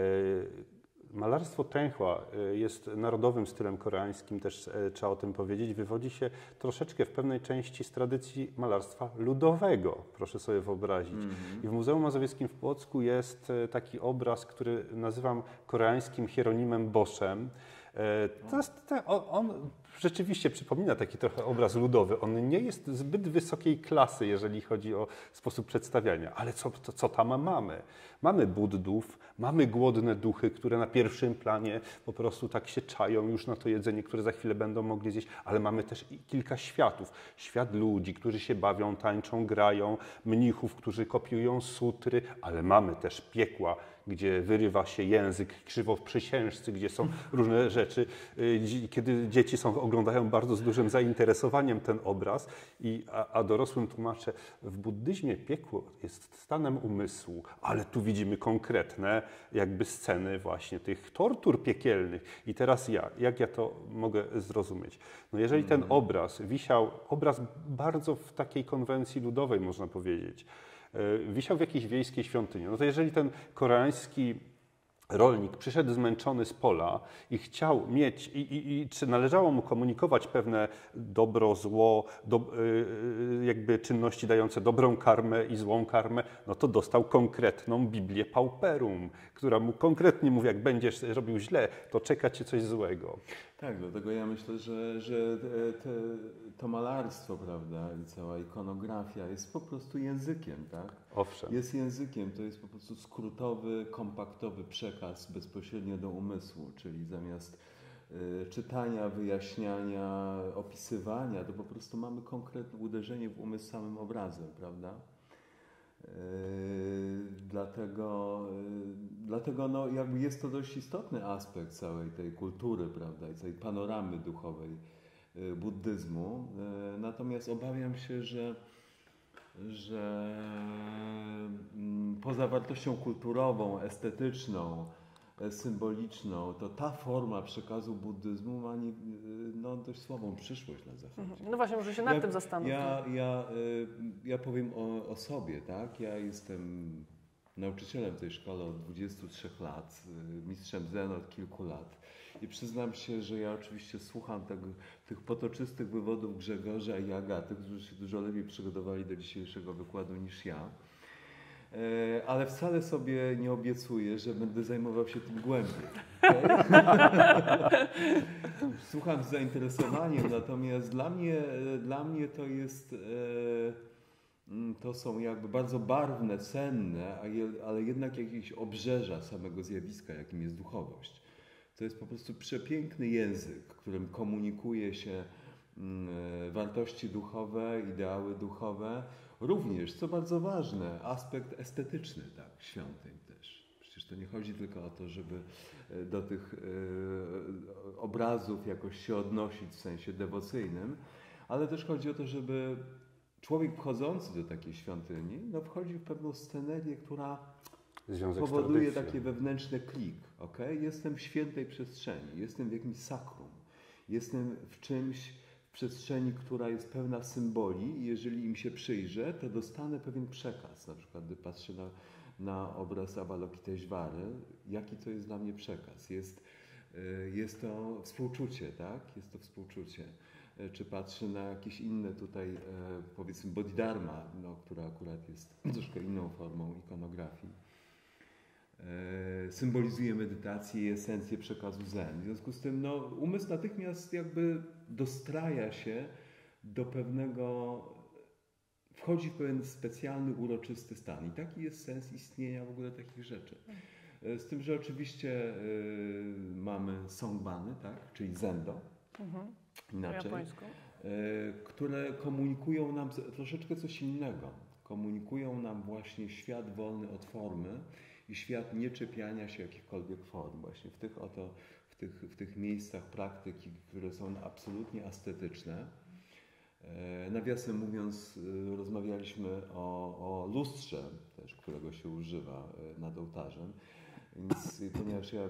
Malarstwo tęchła e, jest narodowym stylem koreańskim, też e, trzeba o tym powiedzieć. Wywodzi się troszeczkę w pewnej części z tradycji malarstwa ludowego, proszę sobie wyobrazić. Mm -hmm. I w Muzeum Mazowieckim w Płocku jest e, taki obraz, który nazywam koreańskim Hieronimem Boszem. To jest, on rzeczywiście przypomina taki trochę obraz ludowy. On nie jest zbyt wysokiej klasy, jeżeli chodzi o sposób przedstawiania. Ale co, to, co tam mamy? Mamy buddów, mamy głodne duchy, które na pierwszym planie po prostu tak się czają już na to jedzenie, które za chwilę będą mogli zjeść, ale mamy też kilka światów. Świat ludzi, którzy się bawią, tańczą, grają, mnichów, którzy kopiują sutry, ale mamy też piekła, gdzie wyrywa się język, krzywo w przysiężcy, gdzie są różne rzeczy. Y, kiedy dzieci są, oglądają bardzo z dużym zainteresowaniem ten obraz, i, a, a dorosłym tłumaczę, w buddyzmie piekło jest stanem umysłu, ale tu widzimy konkretne jakby sceny właśnie tych tortur piekielnych. I teraz ja, jak ja to mogę zrozumieć? No jeżeli ten mhm. obraz wisiał, obraz bardzo w takiej konwencji ludowej można powiedzieć, E, wisiał w jakiejś wiejskiej świątyni. No to jeżeli ten koreański rolnik przyszedł zmęczony z pola i chciał mieć, i, i, i czy należało mu komunikować pewne dobro, zło, do, yy, jakby czynności dające dobrą karmę i złą karmę, no to dostał konkretną Biblię Pauperum, która mu konkretnie mówi, jak będziesz robił źle, to czeka cię coś złego. Tak, dlatego ja myślę, że, że te, to malarstwo, prawda, i cała ikonografia jest po prostu językiem, tak? Owszem. Jest językiem, to jest po prostu skrótowy, kompaktowy przekaz bezpośrednio do umysłu, czyli zamiast y, czytania, wyjaśniania, opisywania, to po prostu mamy konkretne uderzenie w umysł samym obrazem, prawda? Yy, dlatego, yy, dlatego no, jakby jest to dość istotny aspekt całej tej kultury, prawda, i całej panoramy duchowej yy, buddyzmu. Natomiast obawiam się, że, że mm, poza wartością kulturową, estetyczną, symboliczną, to ta forma przekazu buddyzmu ma no, dość słabą przyszłość na Zachodzie. Mhm. No właśnie, może się nad ja, tym zastanowić. Ja, ja, y, ja powiem o, o, sobie, tak? Ja jestem nauczycielem tej szkole od 23 lat, y, mistrzem Zen od kilku lat. I przyznam się, że ja oczywiście słucham tego, tych potoczystych wywodów Grzegorza i Agaty, którzy się dużo lepiej przygotowali do dzisiejszego wykładu niż ja. E, ale wcale sobie nie obiecuję, że będę zajmował się tym głębiej. Słucham z zainteresowaniem, natomiast dla mnie, dla mnie to jest, e, mm, to są jakby bardzo barwne, cenne, ale jednak jakieś obrzeża samego zjawiska, jakim jest duchowość. To jest po prostu przepiękny język, którym komunikuje się mm, e, wartości duchowe, ideały duchowe, Również, co bardzo ważne, aspekt estetyczny tak, świątyń też. Przecież to nie chodzi tylko o to, żeby e, do tych e, obrazów jakoś się odnosić w sensie dewocyjnym, ale też chodzi o to, żeby człowiek wchodzący do takiej świątyni, no wchodzi w pewną scenerię, która Związek powoduje taki wewnętrzny klik. Okay? Jestem w świętej przestrzeni, jestem w jakimś sakrum, jestem w czymś, przestrzeni, która jest pełna symboli i jeżeli im się przyjrzę, to dostanę pewien przekaz. Na przykład, gdy patrzę na, na obraz Avalokiteshvary, jaki to jest dla mnie przekaz? Jest, e, jest to współczucie, tak? Jest to współczucie. E, czy patrzę na jakieś inne tutaj, e, powiedzmy, Bodhidharma, no, która akurat jest troszkę inną formą ikonografii symbolizuje medytację i esencję przekazu zen. W związku z tym no, umysł natychmiast jakby dostraja się do pewnego, wchodzi w pewien specjalny, uroczysty stan. I taki jest sens istnienia w ogóle takich rzeczy. E, Z tym, że oczywiście e, mamy songbany, tak? czyli zendo, Mhm. Inaczej, e, które komunikują nam troszeczkę coś innego. Komunikują nam właśnie świat wolny od formy i świat nieczepiania się jakichkolwiek form. Właśnie w tych oto, w tych, w tych miejscach praktyki, które są absolutnie estetyczne. E, Nawiasem mówiąc, e, rozmawialiśmy o, o lustrze też, którego się używa e, nad ołtarzem. Więc ponieważ ja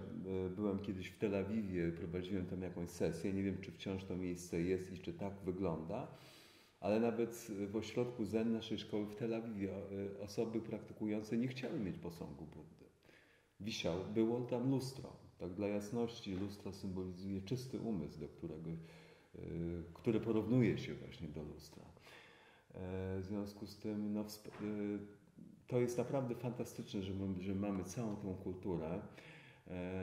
byłem kiedyś w Tel Awiwie, prowadziłem tam jakąś sesję, nie wiem czy wciąż to miejsce jest i czy tak wygląda, ale nawet w ośrodku Zen naszej szkoły w Tel Awiwie e, osoby praktykujące nie chciały mieć posągu Buddy. Wisiał, było tam lustro. Tak dla jasności, lustro symbolizuje czysty umysł, do którego, e, który porównuje się właśnie do lustra. E, W związku z tym no, to jest naprawdę fantastyczne, że że mamy całą tą kulturę.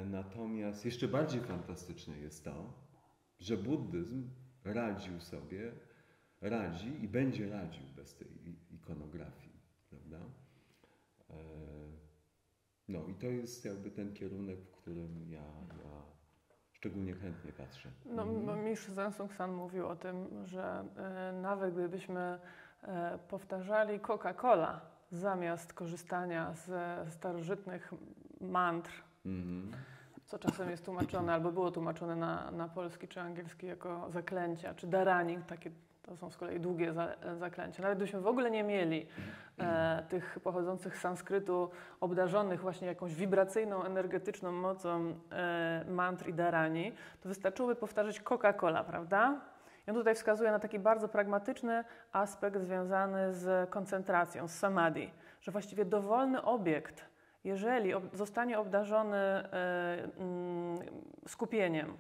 Natomiast jeszcze bardziej fantastyczne jest to, że buddyzm radził sobie, radzi i będzie radził bez tej ikonografii, prawda? E, No i to jest jakby ten kierunek, w którym ja, ja szczególnie chętnie patrzę. No, Mhm. Mistrz Zensung San mówił o tym, że e, nawet gdybyśmy e, powtarzali Coca-Cola zamiast korzystania ze starożytnych mantr, Mhm. co czasem jest tłumaczone albo było tłumaczone na, na polski czy angielski jako zaklęcia, czy darani, takie to są z kolei długie za, zaklęcia. Nawet gdybyśmy w ogóle nie mieli e, tych pochodzących z sanskrytu, obdarzonych właśnie jakąś wibracyjną, energetyczną mocą e, mantr i darani, to wystarczyłoby powtarzać Coca-Cola, prawda? I on tutaj wskazuje na taki bardzo pragmatyczny aspekt związany z koncentracją, z samadhi, że właściwie dowolny obiekt, jeżeli ob- zostanie obdarzony e, mm, skupieniem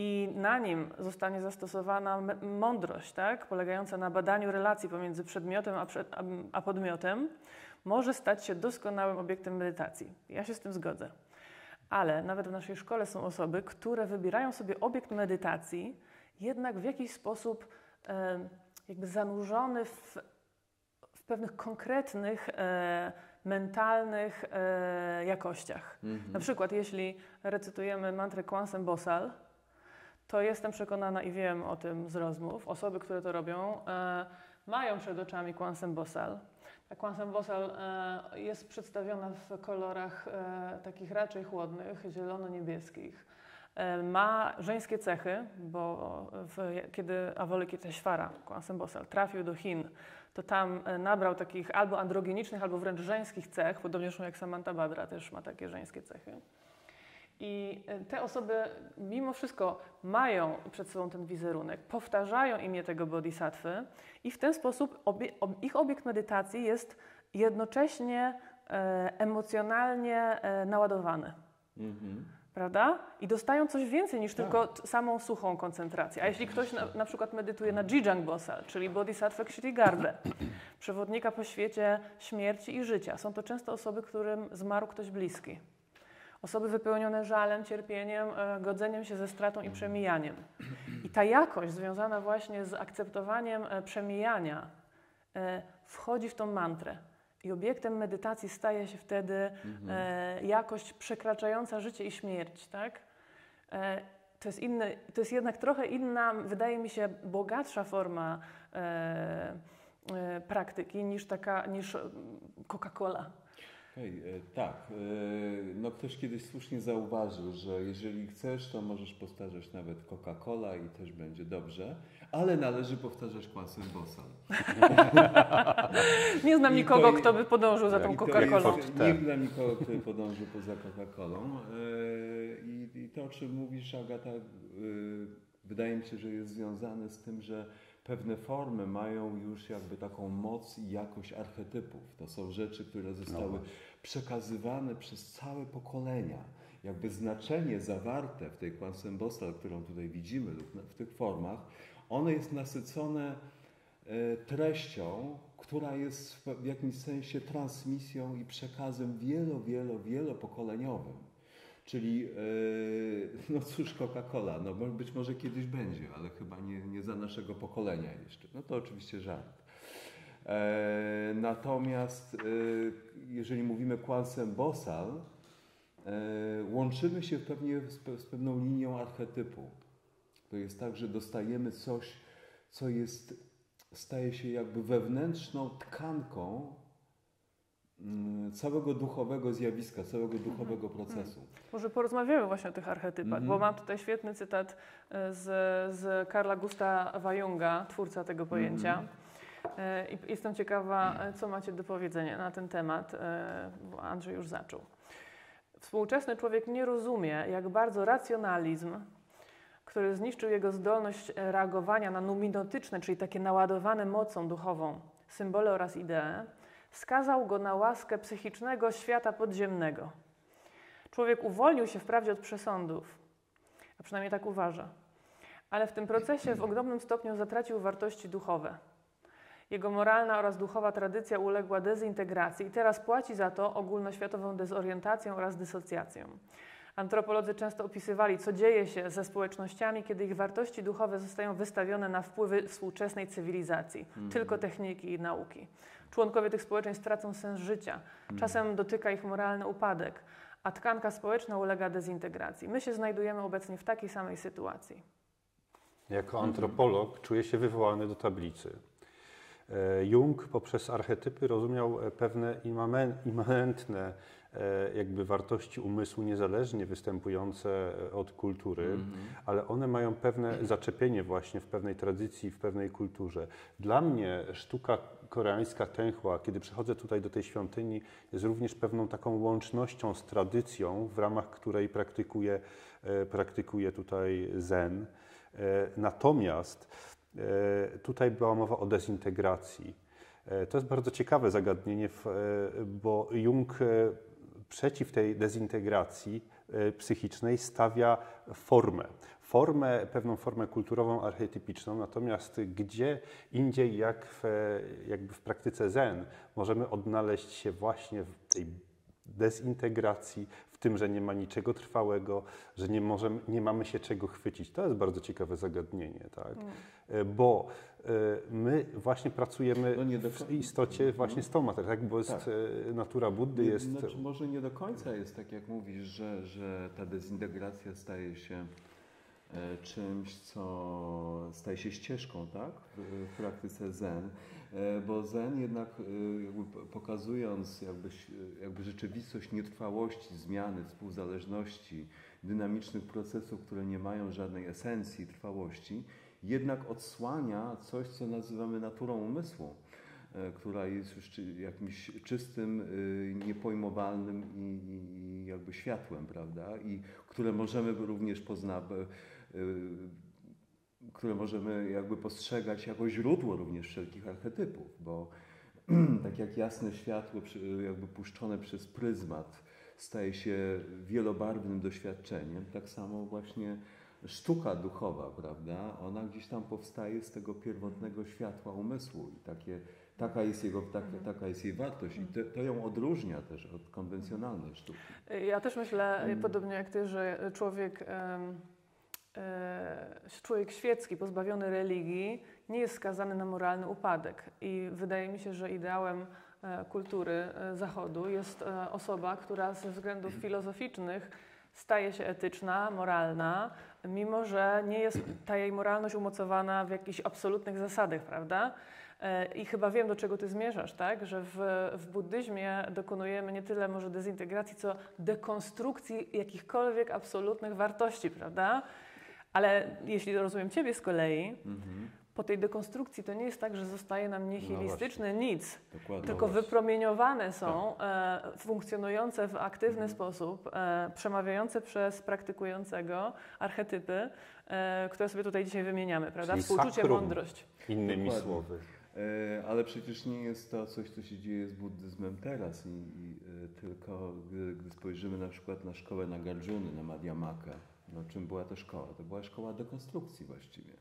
i na nim zostanie zastosowana mądrość, tak, polegająca na badaniu relacji pomiędzy przedmiotem a, przed, a, a podmiotem, może stać się doskonałym obiektem medytacji. Ja się z tym zgodzę. Ale nawet w naszej szkole są osoby, które wybierają sobie obiekt medytacji, jednak w jakiś sposób e, jakby zanurzony w, w pewnych konkretnych e, mentalnych e, jakościach. Mhm. Na przykład, jeśli recytujemy mantrę Kwansem Bosal, to jestem przekonana i wiem o tym z rozmów, osoby, które to robią, e, mają przed oczami Kwansem Bosal. Ta Kwansem Bosal e, jest przedstawiona w kolorach e, takich raczej chłodnych, zielono-niebieskich. E, ma żeńskie cechy, bo w, kiedy Avalokiteshvara, Kwansem Bosal, trafił do Chin, to tam e, nabrał takich albo androgenicznych, albo wręcz żeńskich cech, podobnie jak Samantha Badra też ma takie żeńskie cechy. I e, te osoby mimo wszystko mają przed sobą ten wizerunek, powtarzają imię tego bodhisattwy i w ten sposób obie, ob, ich obiekt medytacji jest jednocześnie e, emocjonalnie e, naładowany. Mhm. Prawda? I dostają coś więcej niż Tak. tylko samą suchą koncentrację. A jeśli ktoś na, na przykład medytuje na Jijang Bosal, czyli Bodhisattva Kshitigarbę, przewodnika po świecie śmierci i życia, są to często osoby, którym zmarł ktoś bliski. Osoby wypełnione żalem, cierpieniem, e, godzeniem się ze stratą i przemijaniem. I ta jakość związana właśnie z akceptowaniem e, przemijania e, wchodzi w tą mantrę. I obiektem medytacji staje się wtedy e, jakość przekraczająca życie i śmierć, tak? E, to jest, inny, to jest jednak trochę inna, wydaje mi się, bogatsza forma e, praktyki niż taka, niż Coca-Cola. Okej, e, tak. e, No ktoś kiedyś słusznie zauważył, że jeżeli chcesz, to możesz powtarzać nawet Coca-Cola i też będzie dobrze, ale należy powtarzać Kwansem Bosal. Nie znam I nikogo, to- kto by podążył za tą Coca-Colą. Nie znam nikogo, który podążył poza Coca-Colą. E, I, I to, o czym mówisz, Agata, wydaje mi się, że jest związane z tym, że pewne formy mają już jakby taką moc i jakość archetypów. To są rzeczy, które zostały No. przekazywane przez całe pokolenia. Jakby znaczenie zawarte w tej Kwansem Bosal, którą tutaj widzimy lub w tych formach, one jest nasycone e, treścią, która jest w w jakimś sensie transmisją i przekazem wielo, wielo, wielopokoleniowym. Czyli, e, no cóż, Coca-Cola, no być może kiedyś będzie, ale chyba nie, nie za naszego pokolenia jeszcze. No to oczywiście żart. E, natomiast e, jeżeli mówimy Kwansem Bosal, łączymy się pewnie z, z pewną linią archetypu. To jest tak, że dostajemy coś, co jest, staje się jakby wewnętrzną tkanką całego duchowego zjawiska, całego duchowego procesu. Może porozmawiamy właśnie o tych archetypach, Mhm. bo mam tutaj świetny cytat e, z, z Karla Gustawa Junga, twórca tego pojęcia. E, I jestem ciekawa, e, co macie do powiedzenia na ten temat, bo Andrzej już zaczął. Współczesny człowiek nie rozumie, jak bardzo racjonalizm, który zniszczył jego zdolność reagowania na numinotyczne, czyli takie naładowane mocą duchową symbole oraz idee, skazał go na łaskę psychicznego świata podziemnego. Człowiek uwolnił się wprawdzie od przesądów, a przynajmniej tak uważa, ale w tym procesie w ogromnym stopniu zatracił wartości duchowe. Jego moralna oraz duchowa tradycja uległa dezintegracji i teraz płaci za to ogólnoświatową dezorientacją oraz dysocjacją. Antropolodzy często opisywali, co dzieje się ze społecznościami, kiedy ich wartości duchowe zostają wystawione na wpływy współczesnej cywilizacji, tylko techniki i nauki. Członkowie tych społeczeństw tracą sens życia, czasem dotyka ich moralny upadek, a tkanka społeczna ulega dezintegracji. My się znajdujemy obecnie w takiej samej sytuacji. Jako antropolog czuję się wywołany do tablicy. E, Jung poprzez archetypy rozumiał e, pewne immanentne jakby wartości umysłu niezależnie występujące e, od kultury, ale one mają pewne zaczepienie właśnie w pewnej tradycji, w pewnej kulturze. Dla mnie sztuka koreańska tęchła, kiedy przychodzę tutaj do tej świątyni, jest również pewną taką łącznością z tradycją, w ramach której praktykuję, e, praktykuję tutaj zen. E, Natomiast e, tutaj była mowa o dezintegracji. E, To jest bardzo ciekawe zagadnienie, e, bo Jung e, przeciw tej dezintegracji e, psychicznej stawia formę. Formę, pewną formę kulturową, archetypiczną, natomiast gdzie indziej jak w, e, jakby w praktyce zen możemy odnaleźć się właśnie w tej dezintegracji, w tym, że nie ma niczego trwałego, że nie, możemy, nie mamy się czego chwycić. To jest bardzo ciekawe zagadnienie, tak? E, Bo my właśnie pracujemy No w istocie właśnie z tą materią, tak? Bo jest Tak. e, natura Buddy, Nie, jest Znaczy, może nie do końca jest tak, jak mówisz, że, że ta dezintegracja staje się e, czymś, co staje się ścieżką, tak? W, praktyce zen. E, bo zen jednak e, jakby pokazując jakby, jakby rzeczywistość nietrwałości, zmiany, współzależności, dynamicznych procesów, które nie mają żadnej esencji, trwałości, jednak odsłania coś, co nazywamy naturą umysłu e, która jest już jakimś czystym, y, niepojmowalnym i, jakby światłem, prawda? I które możemy również poznać, które możemy jakby postrzegać jako źródło również wszelkich archetypów, bo tak jak jasne światło jakby puszczone przez pryzmat staje się wielobarwnym doświadczeniem, tak samo właśnie sztuka duchowa, prawda? Ona gdzieś tam powstaje z tego pierwotnego światła umysłu i takie, taka, jest jego, taka, taka jest jej wartość i to, to ją odróżnia też od konwencjonalnej sztuki. Ja też myślę, Mm. podobnie jak ty, że człowiek, e, człowiek świecki, pozbawiony religii, nie jest skazany na moralny upadek. I wydaje mi się, że ideałem e, kultury e, Zachodu jest osoba, która ze względów filozoficznych staje się etyczna, moralna, mimo że nie jest ta jej moralność umocowana w jakichś absolutnych zasadach, prawda? E, I chyba wiem, do czego ty zmierzasz, tak? Że w, w buddyzmie dokonujemy nie tyle może dezintegracji, co dekonstrukcji jakichkolwiek absolutnych wartości, prawda? Ale jeśli rozumiem ciebie z kolei, po tej dekonstrukcji to nie jest tak, że zostaje nam nihilistyczny nic, Dokładnie. tylko wypromieniowane są, e, funkcjonujące w aktywny sposób, e, przemawiające przez praktykującego archetypy, e, które sobie tutaj dzisiaj wymieniamy, prawda? Czyli Współczucie, sakrum. mądrość. innymi Dokładnie. słowy. E, Ale przecież nie jest to coś, co się dzieje z buddyzmem teraz, i, i, e, tylko gdy, gdy spojrzymy na przykład na szkołę Nagarjuny, na Madhyamaka, no czym była to szkoła? To była szkoła dekonstrukcji właściwie.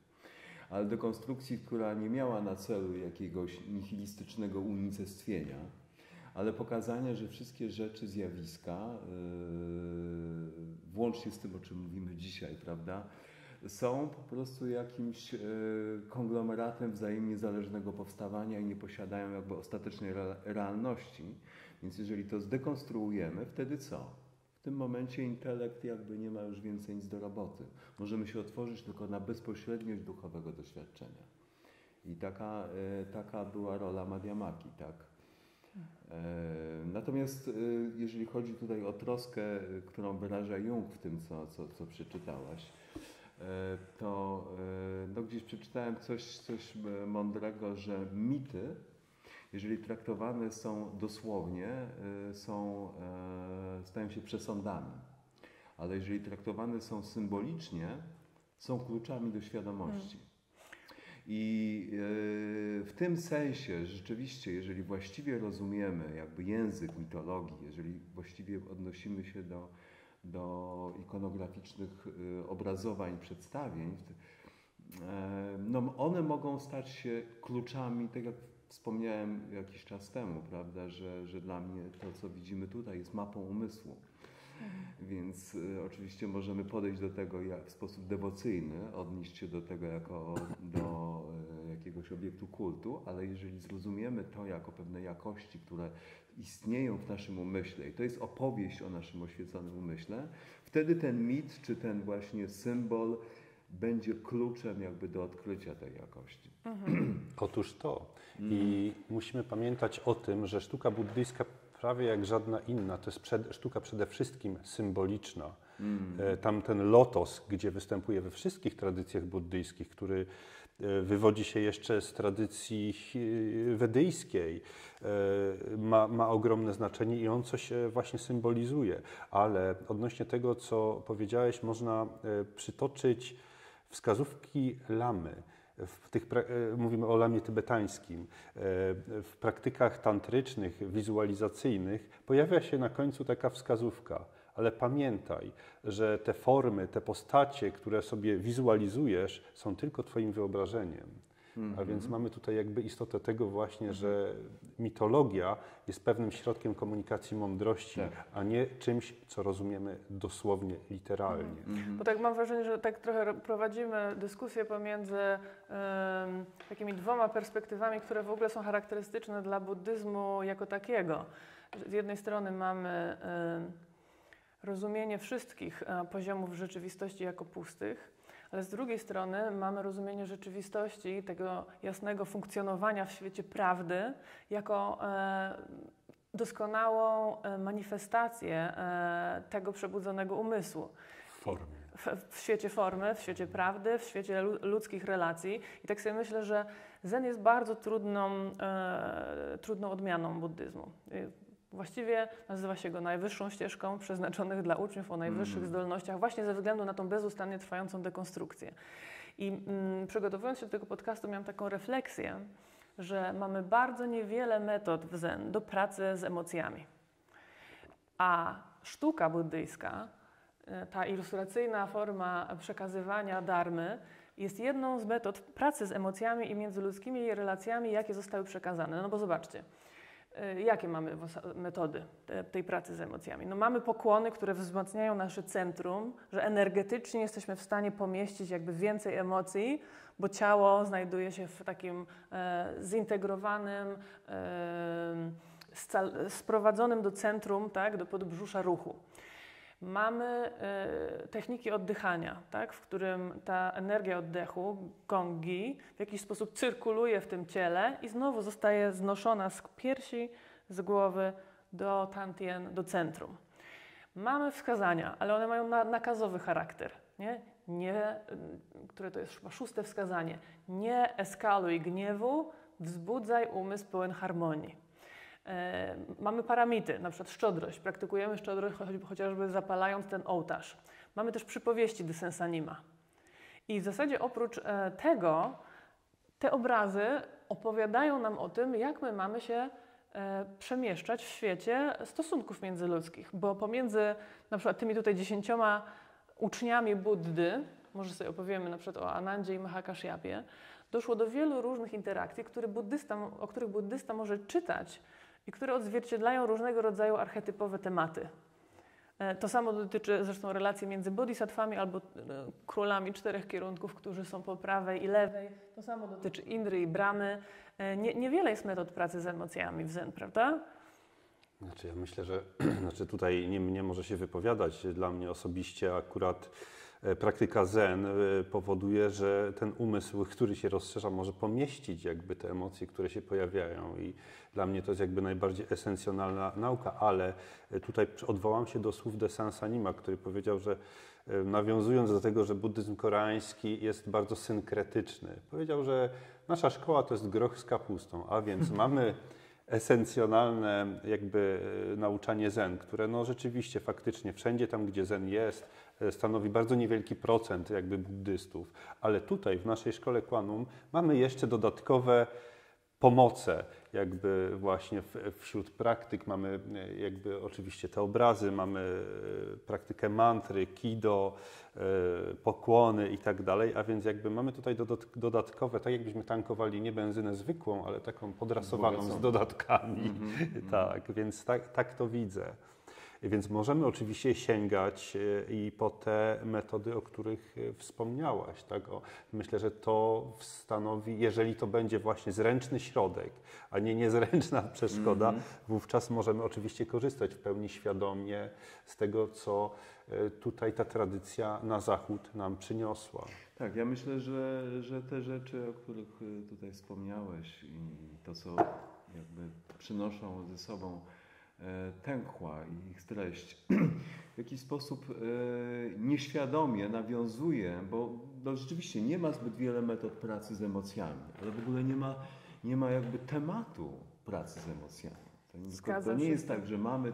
Ale dekonstrukcji, która nie miała na celu jakiegoś nihilistycznego unicestwienia, ale pokazania, że wszystkie rzeczy, zjawiska, yy, włącznie z tym, o czym mówimy dzisiaj, prawda, są po prostu jakimś e, konglomeratem wzajemnie zależnego powstawania i nie posiadają jakby ostatecznej re- realności. Więc jeżeli to zdekonstruujemy, wtedy co? Tym momencie intelekt jakby nie ma już więcej nic do roboty. Możemy się otworzyć tylko na bezpośredniość duchowego doświadczenia. I taka, e, taka była rola Madhyamaki, tak? E, natomiast e, jeżeli chodzi tutaj o troskę, którą wyraża Jung w tym, co, co, co przeczytałaś, to no, gdzieś przeczytałem coś, coś mądrego, że mity jeżeli traktowane są dosłownie, y, są, e, stają się przesądami. Ale jeżeli traktowane są symbolicznie, są kluczami do świadomości. Hmm. I e, w tym sensie rzeczywiście, jeżeli właściwie rozumiemy jakby język mitologii, jeżeli właściwie odnosimy się do, do ikonograficznych y, obrazowań, przedstawień, e, no one mogą stać się kluczami, tak jak wspomniałem jakiś czas temu, prawda, że, że dla mnie to, co widzimy tutaj, jest mapą umysłu. Więc y, oczywiście możemy podejść do tego jak, w sposób dewocyjny, odnieść się do tego jako do y, jakiegoś obiektu kultu, ale jeżeli zrozumiemy to jako pewne jakości, które istnieją w naszym umyśle i to jest opowieść o naszym oświeconym umyśle, wtedy ten mit czy ten właśnie symbol będzie kluczem jakby do odkrycia tej jakości. Mhm. Otóż to. I musimy pamiętać o tym, że sztuka buddyjska prawie jak żadna inna, to jest przed, sztuka przede wszystkim symboliczna. Mm. Tam ten lotos, gdzie występuje we wszystkich tradycjach buddyjskich, który e, wywodzi się jeszcze z tradycji wedyjskiej, e, ma, ma ogromne znaczenie i on coś właśnie symbolizuje. Ale odnośnie tego, co powiedziałeś, można przytoczyć wskazówki lamy w tych, e, mówimy o lamie tybetańskim, e, w praktykach tantrycznych, wizualizacyjnych pojawia się na końcu taka wskazówka, ale pamiętaj, że te formy, te postacie, które sobie wizualizujesz, są tylko Twoim wyobrażeniem. A więc mhm. mamy tutaj jakby istotę tego właśnie, że mitologia jest pewnym środkiem komunikacji mądrości, tak. a nie czymś, co rozumiemy dosłownie, literalnie. Mhm. Bo tak mam wrażenie, że tak trochę prowadzimy dyskusję pomiędzy um, takimi dwoma perspektywami, które w ogóle są charakterystyczne dla buddyzmu jako takiego. Z jednej strony mamy um, rozumienie wszystkich um, poziomów rzeczywistości jako pustych, ale z drugiej strony mamy rozumienie rzeczywistości, tego jasnego funkcjonowania w świecie prawdy, jako e, doskonałą e, manifestację e, tego przebudzonego umysłu. W, w, świecie formy, w świecie prawdy, w świecie ludzkich relacji. I tak sobie myślę, że Zen jest bardzo trudną, e, trudną odmianą buddyzmu. Właściwie nazywa się go najwyższą ścieżką przeznaczonych dla uczniów o najwyższych mm. zdolnościach, właśnie ze względu na tą bezustannie trwającą dekonstrukcję. I mm, przygotowując się do tego podcastu, miałam taką refleksję, że mamy bardzo niewiele metod w Zen do pracy z emocjami. A sztuka buddyjska, e, ta ilustracyjna forma przekazywania darmy, jest jedną z metod pracy z emocjami i międzyludzkimi relacjami, jakie zostały przekazane. No bo zobaczcie, jakie mamy metody tej pracy z emocjami? No mamy pokłony, które wzmacniają nasze centrum, że energetycznie jesteśmy w stanie pomieścić jakby więcej emocji, bo ciało znajduje się w takim e, zintegrowanym, e, sprowadzonym do centrum, tak, do podbrzusza ruchu. Mamy e, techniki oddychania, tak, w którym ta energia oddechu, gongi, w jakiś sposób cyrkuluje w tym ciele i znowu zostaje znoszona z piersi, z głowy do tantien, do centrum. Mamy wskazania, ale one mają na, nakazowy charakter. Nie? nie, które to jest chyba szóste wskazanie. Nie eskaluj gniewu, wzbudzaj umysł pełen harmonii. E, mamy paramity, na przykład szczodrość. Praktykujemy szczodrość chociażby zapalając ten ołtarz. Mamy też przypowieści dysensanima. I w zasadzie oprócz e, tego te obrazy opowiadają nam o tym, jak my mamy się e, przemieszczać w świecie stosunków międzyludzkich, bo pomiędzy na przykład tymi tutaj dziesięcioma uczniami Buddy, może sobie opowiemy na przykład o Anandzie i Mahakashyapie, doszło do wielu różnych interakcji, które buddysta, o których buddysta może czytać i które odzwierciedlają różnego rodzaju archetypowe tematy. E, to samo dotyczy zresztą relacji między bodhisatwami albo e, królami czterech kierunków, którzy są po prawej i lewej. To samo dotyczy Indry i Bramy. E, nie, niewiele jest metod pracy z emocjami w Zen, prawda? Znaczy ja myślę, że znaczy tutaj nie mnie może się wypowiadać. Dla mnie osobiście akurat praktyka zen e, powoduje, że ten umysł, który się rozszerza, może pomieścić jakby te emocje, które się pojawiają. I dla mnie to jest jakby najbardziej esencjonalna nauka, ale e, tutaj odwołam się do słów de Saint-Sanima, który powiedział, że e, nawiązując do tego, że buddyzm koreański jest bardzo synkretyczny, powiedział, że nasza szkoła to jest groch z kapustą, a więc mamy esencjonalne jakby e, nauczanie zen, które no rzeczywiście faktycznie wszędzie tam, gdzie zen jest, e, stanowi bardzo niewielki procent jakby buddystów, ale tutaj w naszej szkole Kwanum mamy jeszcze dodatkowe pomoce jakby właśnie wśród praktyk mamy e, jakby oczywiście te obrazy, mamy e, praktykę mantry, kido, e, pokłony i tak dalej, a więc jakby mamy tutaj dodat- dodatkowe, tak jakbyśmy tankowali nie benzynę zwykłą, ale taką podrasowaną z dodatkami. Tak, więc tak, tak to widzę. Więc możemy oczywiście sięgać e, i po te metody, o których e, wspomniałaś. Tak? O, myślę, że to stanowi, jeżeli to będzie właśnie zręczny środek, a nie niezręczna przeszkoda, wówczas możemy oczywiście korzystać w pełni świadomie z tego, co e, tutaj ta tradycja na zachód nam przyniosła. Tak, ja myślę, że, że te rzeczy, o których tutaj wspomniałeś i to, co jakby przynoszą ze sobą e, tęchła i ich treść, w jakiś sposób e, nieświadomie nawiązuje, bo no, rzeczywiście nie ma zbyt wiele metod pracy z emocjami, ale w ogóle nie ma, nie ma jakby tematu pracy z emocjami. To, nie- to, nie jest tak, że mamy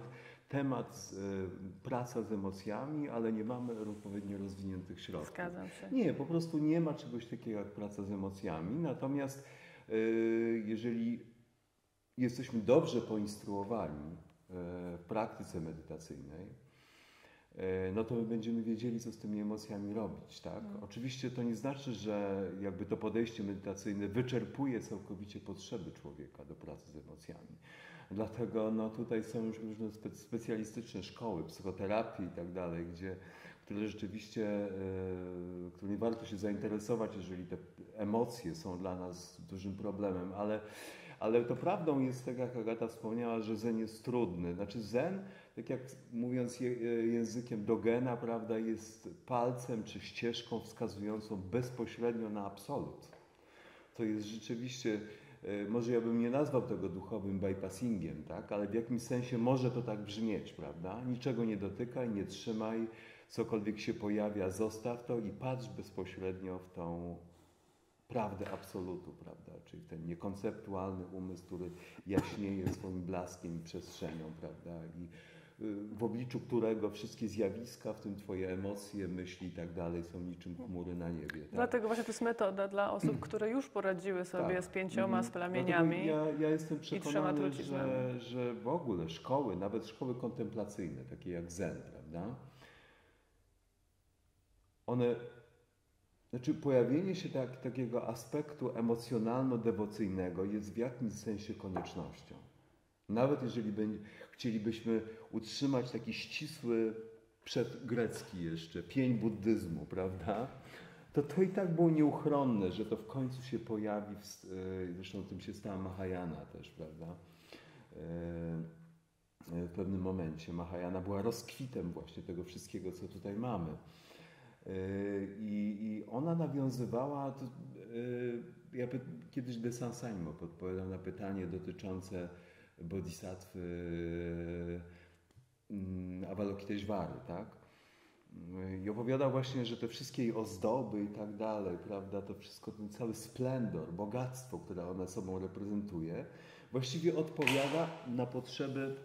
temat e, praca z emocjami, ale nie mamy odpowiednio rozwiniętych środków. Zgadzam się. Nie, po prostu nie ma czegoś takiego jak praca z emocjami. Natomiast jeżeli jesteśmy dobrze poinstruowani praktyce medytacyjnej, y, no to my będziemy wiedzieli, co z tymi emocjami robić, tak? Oczywiście to nie znaczy, że jakby to podejście medytacyjne wyczerpuje całkowicie potrzeby człowieka do pracy z emocjami. Dlatego no, tutaj są już różne spe- specjalistyczne szkoły, psychoterapii i tak dalej, gdzie które rzeczywiście, e, którymi warto się zainteresować, jeżeli te emocje są dla nas dużym problemem, ale, ale to prawdą jest, tak jak Agata wspomniała, że zen jest trudny. Znaczy zen, tak jak mówiąc e, językiem dogena, prawda, jest palcem czy ścieżką wskazującą bezpośrednio na absolut. To jest rzeczywiście, e, może ja bym nie nazwał tego duchowym bypassingiem, tak? ale w jakimś sensie może to tak brzmieć, prawda? Niczego nie dotykaj, nie trzymaj, cokolwiek się pojawia, zostaw to i patrz bezpośrednio w tą prawdę absolutu, prawda? Czyli ten niekonceptualny umysł, który jaśnieje swoim blaskiem i przestrzenią, prawda? I y, w obliczu którego wszystkie zjawiska, w tym Twoje emocje, myśli i tak dalej, są niczym chmury na niebie. Tak? Dlatego właśnie to jest metoda dla osób, które już poradziły sobie Tak. z pięcioma Mhm. splamieniami. Dlatego Ja, ja jestem przekonany, że, że w ogóle szkoły, nawet szkoły kontemplacyjne, takie jak Zen, prawda? One, znaczy pojawienie się tak, takiego aspektu emocjonalno-dewocyjnego jest w jakimś sensie koniecznością. Nawet jeżeli będzie, chcielibyśmy utrzymać taki ścisły, przedgrecki jeszcze, pień buddyzmu, prawda? To to i tak było nieuchronne, że to w końcu się pojawi, w, e, zresztą tym się stała Mahayana też, prawda? E, e, W pewnym momencie Mahayana była rozkwitem właśnie tego wszystkiego, co tutaj mamy. E, I, i ona nawiązywała, to, e, ja kiedyś de Saint-Simon odpowiadał na pytanie dotyczące bodhisattwy mm, Avalokiteshvary, tak? I opowiadał właśnie, że te wszystkie jej ozdoby i tak dalej, prawda, to wszystko, ten cały splendor, bogactwo, które ona sobą reprezentuje, właściwie odpowiada na potrzeby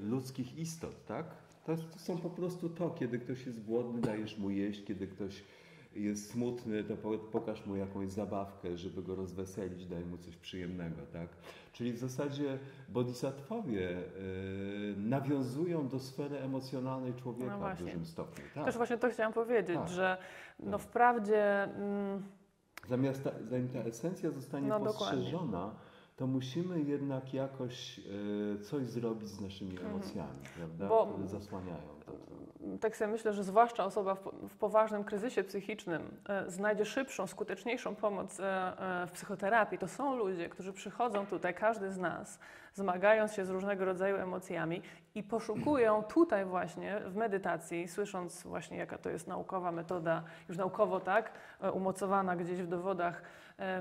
ludzkich istot, tak? To, to są po prostu to, kiedy ktoś jest głodny, dajesz mu jeść, kiedy ktoś jest smutny, to po, pokaż mu jakąś zabawkę, żeby go rozweselić, daj mu coś przyjemnego, tak? Czyli w zasadzie bodhisattwowie e, nawiązują do sfery emocjonalnej człowieka No w dużym stopniu. Tak. Też właśnie to chciałam powiedzieć, Tak. że no Tak. wprawdzie mm, Zamiast ta, zanim ta esencja zostanie No, dokładnie. To musimy jednak jakoś e, coś zrobić z naszymi emocjami, prawda? Mhm. Bo- Które zasłaniają to. tak sobie myślę, że zwłaszcza osoba w, poważnym kryzysie psychicznym e, znajdzie szybszą, skuteczniejszą pomoc e, w psychoterapii. To są ludzie, którzy przychodzą tutaj, każdy z nas, zmagając się z różnego rodzaju emocjami i poszukują tutaj właśnie w medytacji, słysząc właśnie jaka to jest naukowa metoda, już naukowo tak, umocowana gdzieś w dowodach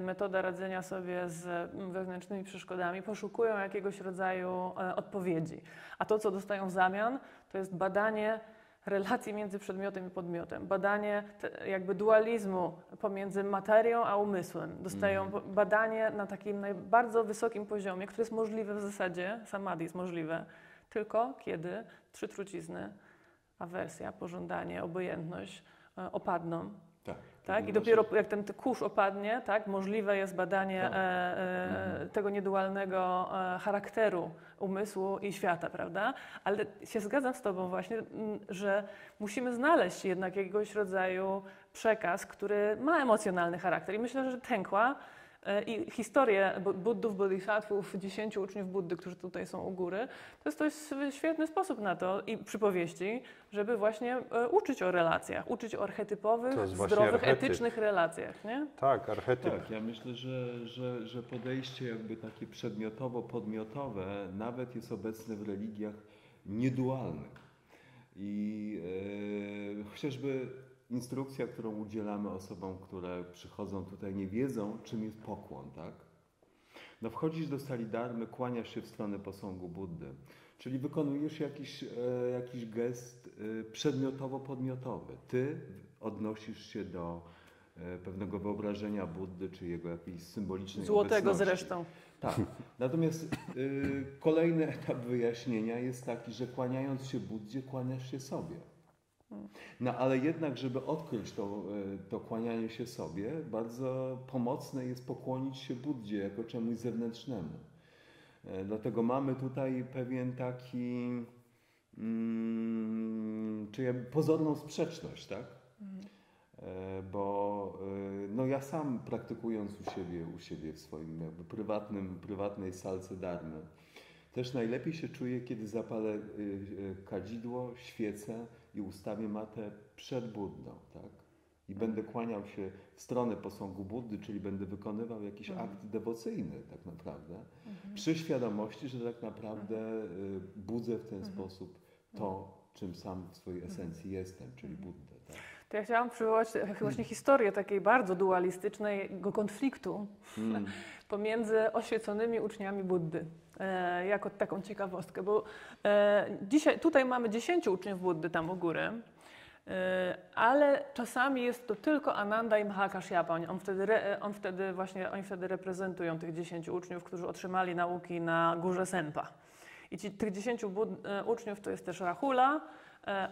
metoda radzenia sobie z mm, wewnętrznymi przeszkodami, poszukują jakiegoś rodzaju e, odpowiedzi. A to, co dostają w zamian, to jest badanie relacji między przedmiotem i podmiotem, badanie jakby dualizmu pomiędzy materią a umysłem. Dostają Mhm. badanie na takim bardzo wysokim poziomie, które jest możliwe w zasadzie, samadhi jest możliwe, tylko kiedy trzy trucizny, awersja, pożądanie, obojętność e, opadną. Tak. I dopiero jak ten kurz opadnie, tak, możliwe jest badanie Tak. e, e, Mhm. tego niedualnego e, charakteru umysłu i świata, prawda? Ale się zgadzam z Tobą właśnie, że musimy znaleźć jednak jakiegoś rodzaju przekaz, który ma emocjonalny charakter. I myślę, że tękła i historie Bu- Buddów, Bodhisattvów, dziesięciu uczniów Buddy, którzy tutaj są u góry, to jest, to jest świetny sposób na to i przypowieści, żeby właśnie e, uczyć o relacjach, uczyć o archetypowych, zdrowych, archetyp. etycznych relacjach, nie? Tak, archetyp. Tak, ja myślę, że, że, że podejście jakby takie przedmiotowo-podmiotowe nawet jest obecne w religiach niedualnych. I e, chociażby instrukcja, którą udzielamy osobom, które przychodzą tutaj, nie wiedzą, czym jest pokłon, tak? No wchodzisz do sali darmy, kłaniasz się w stronę posągu Buddy, czyli wykonujesz jakiś, e, jakiś gest e, przedmiotowo-podmiotowy. Ty odnosisz się do e, pewnego wyobrażenia Buddy, czy jego jakiejś symbolicznej Złotego obecności. zresztą. Tak. Natomiast y, kolejny etap wyjaśnienia jest taki, że kłaniając się Buddzie, kłaniasz się sobie. No ale jednak, żeby odkryć to, y, to kłanianie się sobie, bardzo pomocne jest pokłonić się Buddzie jako czemuś zewnętrznemu. E, Dlatego mamy tutaj pewien taki, mm, czy jakby pozorną sprzeczność, tak? E, Bo e, no ja sam praktykując u siebie, u siebie w swoim jakby prywatnym, prywatnej salce darmy, też najlepiej się czuję, kiedy zapalę y, y, kadzidło, świecę i ustawię matę przed Buddą, tak? I będę kłaniał się w stronę posągu Buddy, czyli będę wykonywał jakiś Mhm. akt dewocyjny tak naprawdę, przy świadomości, że tak naprawdę y, budzę w ten sposób to, czym sam w swojej esencji jestem, czyli Buddę. Tak? To ja chciałam przywołać właśnie historię takiej bardzo dualistycznego konfliktu Mm. pomiędzy oświeconymi uczniami Buddy. E, jako taką ciekawostkę, bo e, dzisiaj tutaj mamy 10 uczniów Buddy tam u góry, e, ale czasami jest to tylko Ananda i Mahakashyapa. On, wtedy, on wtedy właśnie, oni wtedy reprezentują tych 10 uczniów, którzy otrzymali nauki na górze Senpa. I ci, tych 10 bud, uczniów to jest też Rahula,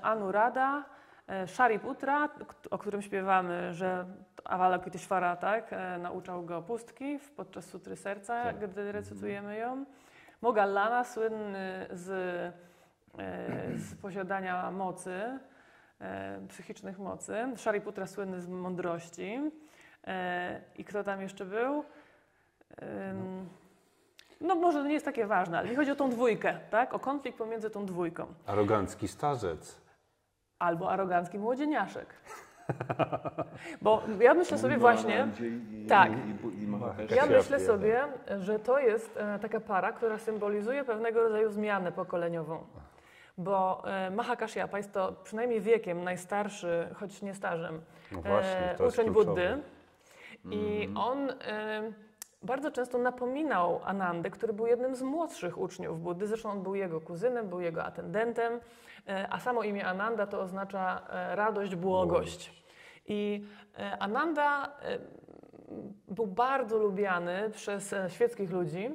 Anuradha, e, Shariputra, o którym śpiewamy, że Avalokiteshvara tak, nauczał go pustki podczas Sutry Serca, Tak. gdy recytujemy ją. Mogallana, słynny z, e, z posiadania mocy, e, psychicznych mocy. Shariputra słynny z mądrości. E, I kto tam jeszcze był? No może to nie jest takie ważne, ale mi chodzi o tą dwójkę, tak? O konflikt pomiędzy tą dwójką. Arogancki starzec. Albo arogancki młodzieniaszek. Bo ja myślę sobie właśnie, tak. ja myślę tak. sobie, że to jest e, taka para, która symbolizuje pewnego rodzaju zmianę pokoleniową. Bo e, Mahakashyapa jest to przynajmniej wiekiem najstarszy, choć nie stażem, No właśnie, e, to jest uczeń. Buddy. I on e, bardzo często napominał Anandę, który był jednym z młodszych uczniów Buddy. Zresztą on był jego kuzynem, był jego atendentem, a samo imię Ananda to oznacza e, radość, błogość. I e, Ananda e, był bardzo lubiany przez e, świeckich ludzi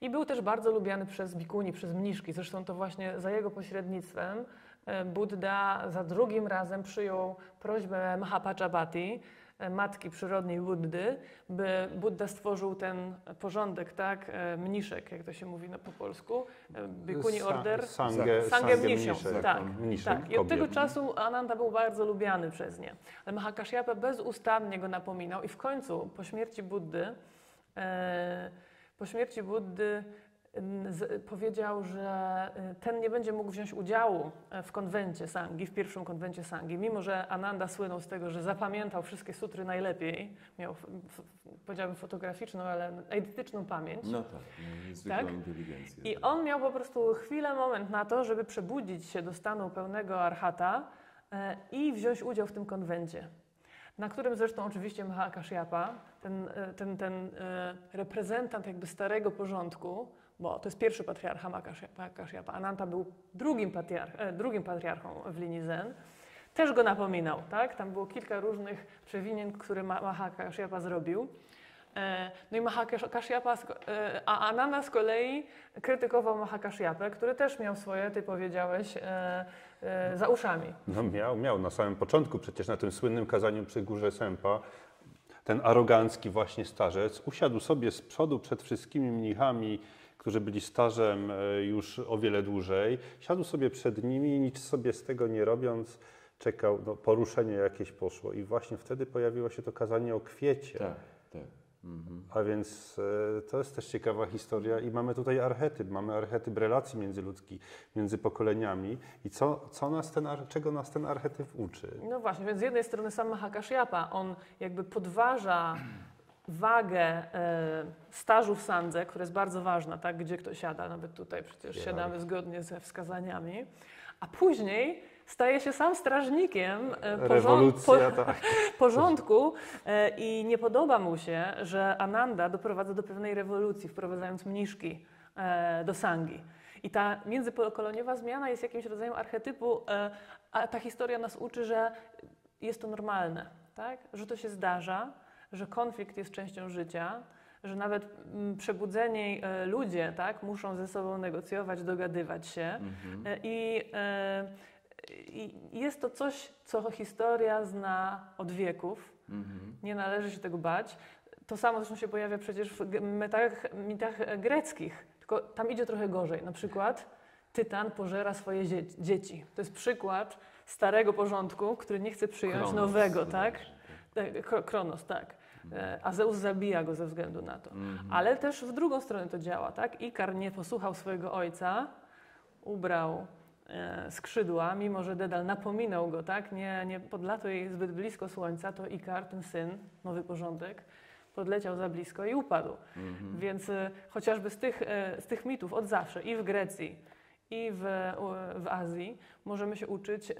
i był też bardzo lubiany przez bikuni, przez mniszki. Zresztą to właśnie za jego pośrednictwem e, Buddha za drugim razem przyjął prośbę Mahapajapati, e, matki przyrodniej Buddy, by Buddha stworzył ten porządek, tak, e, mniszek, jak to się mówi no, po polsku, e, bikuni order. Sangę, Sangę mnisią, mniszek. tak, Mniszek tak. I od tego czasu Ananda był bardzo lubiany przez nie. Ale Mahakashyapa bezustannie go napominał i w końcu po śmierci Buddy, e, po śmierci Buddy z, powiedział, że y, ten nie będzie mógł wziąć udziału e, w konwencie Sangi, w pierwszym konwencie Sangi, mimo że Ananda słynął z tego, że zapamiętał wszystkie sutry najlepiej, miał, powiedziałabym, fotograficzną, ale edityczną pamięć. No tak, no, niezwykłą Tak? inteligencję. I tak. on miał po prostu chwilę, moment na to, żeby przebudzić się do stanu pełnego archata e, i wziąć udział w tym konwencie. Na którym zresztą oczywiście Mahakashyapa, ten, e, ten, ten e, reprezentant jakby starego porządku, bo to jest pierwszy patriarcha Mahakashyapa, Ananta był drugim, patriarch, e, drugim patriarchą w linii Zen, też go napominał, tak? Tam było kilka różnych przewinień, które Ma- Mahakashyapa zrobił. E, No i Mahakashyapa, e, a Ananda z kolei krytykował Mahakashyapę, który też miał swoje, ty powiedziałeś, za uszami. No miał, miał na samym początku, przecież na tym słynnym kazaniu przy górze Sępa, ten arogancki właśnie starzec usiadł sobie z przodu przed wszystkimi mnichami, którzy byli starzem e, już o wiele dłużej. Siadł sobie przed nimi i nic sobie z tego nie robiąc, czekał, no, poruszenie jakieś poszło. I właśnie wtedy pojawiło się to kazanie o kwiecie. Tak, tak. Mhm. A więc e, to jest też ciekawa historia i mamy tutaj archetyp, mamy archetyp relacji międzyludzkich, między pokoleniami i co, co nas ten, czego nas ten archetyp uczy? No właśnie, więc z jednej strony sam Mahakashyapa, on jakby podważa wagę e, stażu w sandze, która jest bardzo ważna, tak, gdzie kto siada, nawet tutaj przecież siadamy zgodnie ze wskazaniami, a później staje się sam strażnikiem e, porząd- po- tak. porządku e, i nie podoba mu się, że Ananda doprowadza do pewnej rewolucji, wprowadzając mniszki do sangi. I ta międzypokoleniowa zmiana jest jakimś rodzajem archetypu, a ta historia nas uczy, że jest to normalne, tak? że to się zdarza, że konflikt jest częścią życia, że nawet mm, przebudzeni e, ludzie tak, muszą ze sobą negocjować, dogadywać się. Mhm. E, I, e, I jest to coś, co historia zna od wieków. Mhm. Nie należy się tego bać. To samo zresztą się pojawia przecież w mitach, mitach greckich, tylko tam idzie trochę gorzej. Na przykład Tytan pożera swoje zie- dzieci. To jest przykład starego porządku, który nie chce przyjąć Kronos nowego, tak? E, Kro- Kronos, tak. E, A Zeus zabija go ze względu na to. Mhm. Ale też w drugą stronę to działa, tak? Ikar nie posłuchał swojego ojca, ubrał e, skrzydła, mimo że Dedal napominał go, tak? Nie, nie podlatuj zbyt blisko słońca, to Ikar, ten syn, nowy porządek, podleciał za blisko i upadł. Mhm. Więc e, chociażby z tych, e, z tych mitów od zawsze i w Grecji, i w, w Azji możemy się uczyć,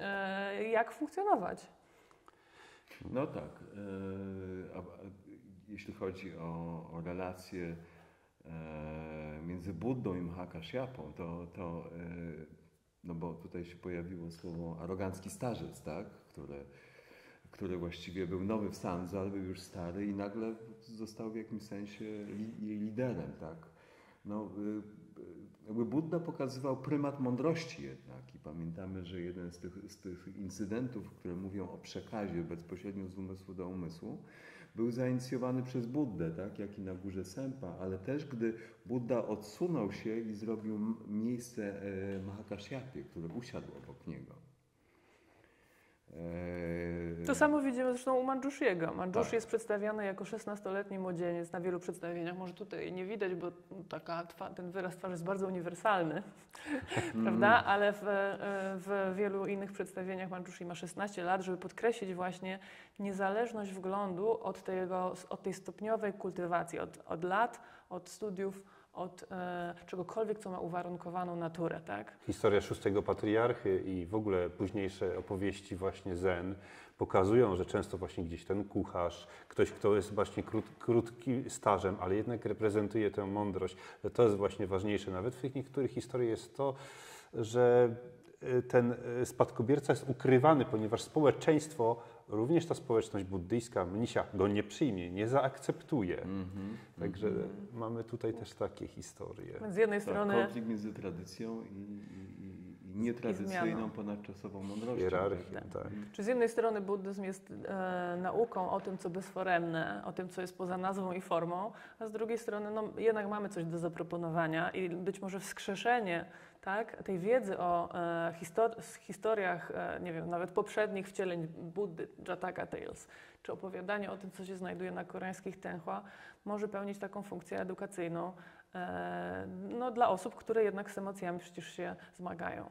jak funkcjonować. No tak. E, jeśli chodzi o, o relacje e, między Buddą i Mahakashyapą, to, to e, no bo tutaj się pojawiło słowo arogancki starzec, tak? które, który właściwie był nowy w Sandze, ale był już stary i nagle został w jakimś sensie jej liderem. Tak? No, y, y, jakby Buddha pokazywał prymat mądrości jednak i pamiętamy, że jeden z tych, z tych incydentów, które mówią o przekazie bezpośrednio z umysłu do umysłu, był zainicjowany przez Buddę, tak, jak i na górze Sępa, ale też gdy Buddha odsunął się i zrobił miejsce e, Mahakashyapie, który usiadł obok niego. E, To samo widzimy zresztą u Mandżusziego. Mandżusz Tak. jest przedstawiany jako 16-letni młodzieniec na wielu przedstawieniach. Może tutaj nie widać, bo taka ten wyraz twarzy jest bardzo uniwersalny, prawda? Ale w, e, w wielu innych przedstawieniach Mandżushi ma 16 lat, żeby podkreślić właśnie niezależność wglądu od, tego, od tej stopniowej kultywacji, od, od lat, od studiów, od e, czegokolwiek, co ma uwarunkowaną naturę, tak? Historia szóstego patriarchy i w ogóle późniejsze opowieści właśnie Zen pokazują, że często właśnie gdzieś ten kucharz, ktoś, kto jest właśnie krót, krótki stażem, ale jednak reprezentuje tę mądrość, to jest właśnie ważniejsze. Nawet w tych niektórych historiach jest to, że y, ten y, spadkobierca jest ukrywany, ponieważ społeczeństwo, również ta społeczność buddyjska, mnisia, go nie przyjmie, nie zaakceptuje. Mhm. Także mamy tutaj też takie historie. Z jednej Tak, strony konflikt między tradycją i, i nietradycyjną, ponadczasową mądrością. Hierarchię, Tak. tak. Czy z jednej strony buddyzm jest e, nauką o tym, co bezforemne, o tym, co jest poza nazwą i formą, a z drugiej strony no, jednak mamy coś do zaproponowania i być może wskrzeszenie tak, tej wiedzy o e, histor- historiach, e, nie wiem, nawet poprzednich wcieleń Buddy, Jataka Tales, czy opowiadanie o tym, co się znajduje na koreańskich tenhua, może pełnić taką funkcję edukacyjną e, no, dla osób, które jednak z emocjami przecież się zmagają.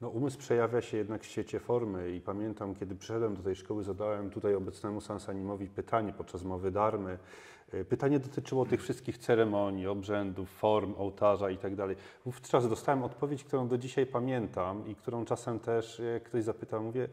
No, umysł przejawia się jednak w świecie formy i pamiętam, kiedy przyszedłem do tej szkoły, zadałem tutaj obecnemu Sansanimowi pytanie podczas mowy Darmy. E, Pytanie dotyczyło tych wszystkich ceremonii, obrzędów, form, ołtarza i tak dalej. Wówczas dostałem odpowiedź, którą do dzisiaj pamiętam i którą czasem też, jak ktoś zapyta, mówię,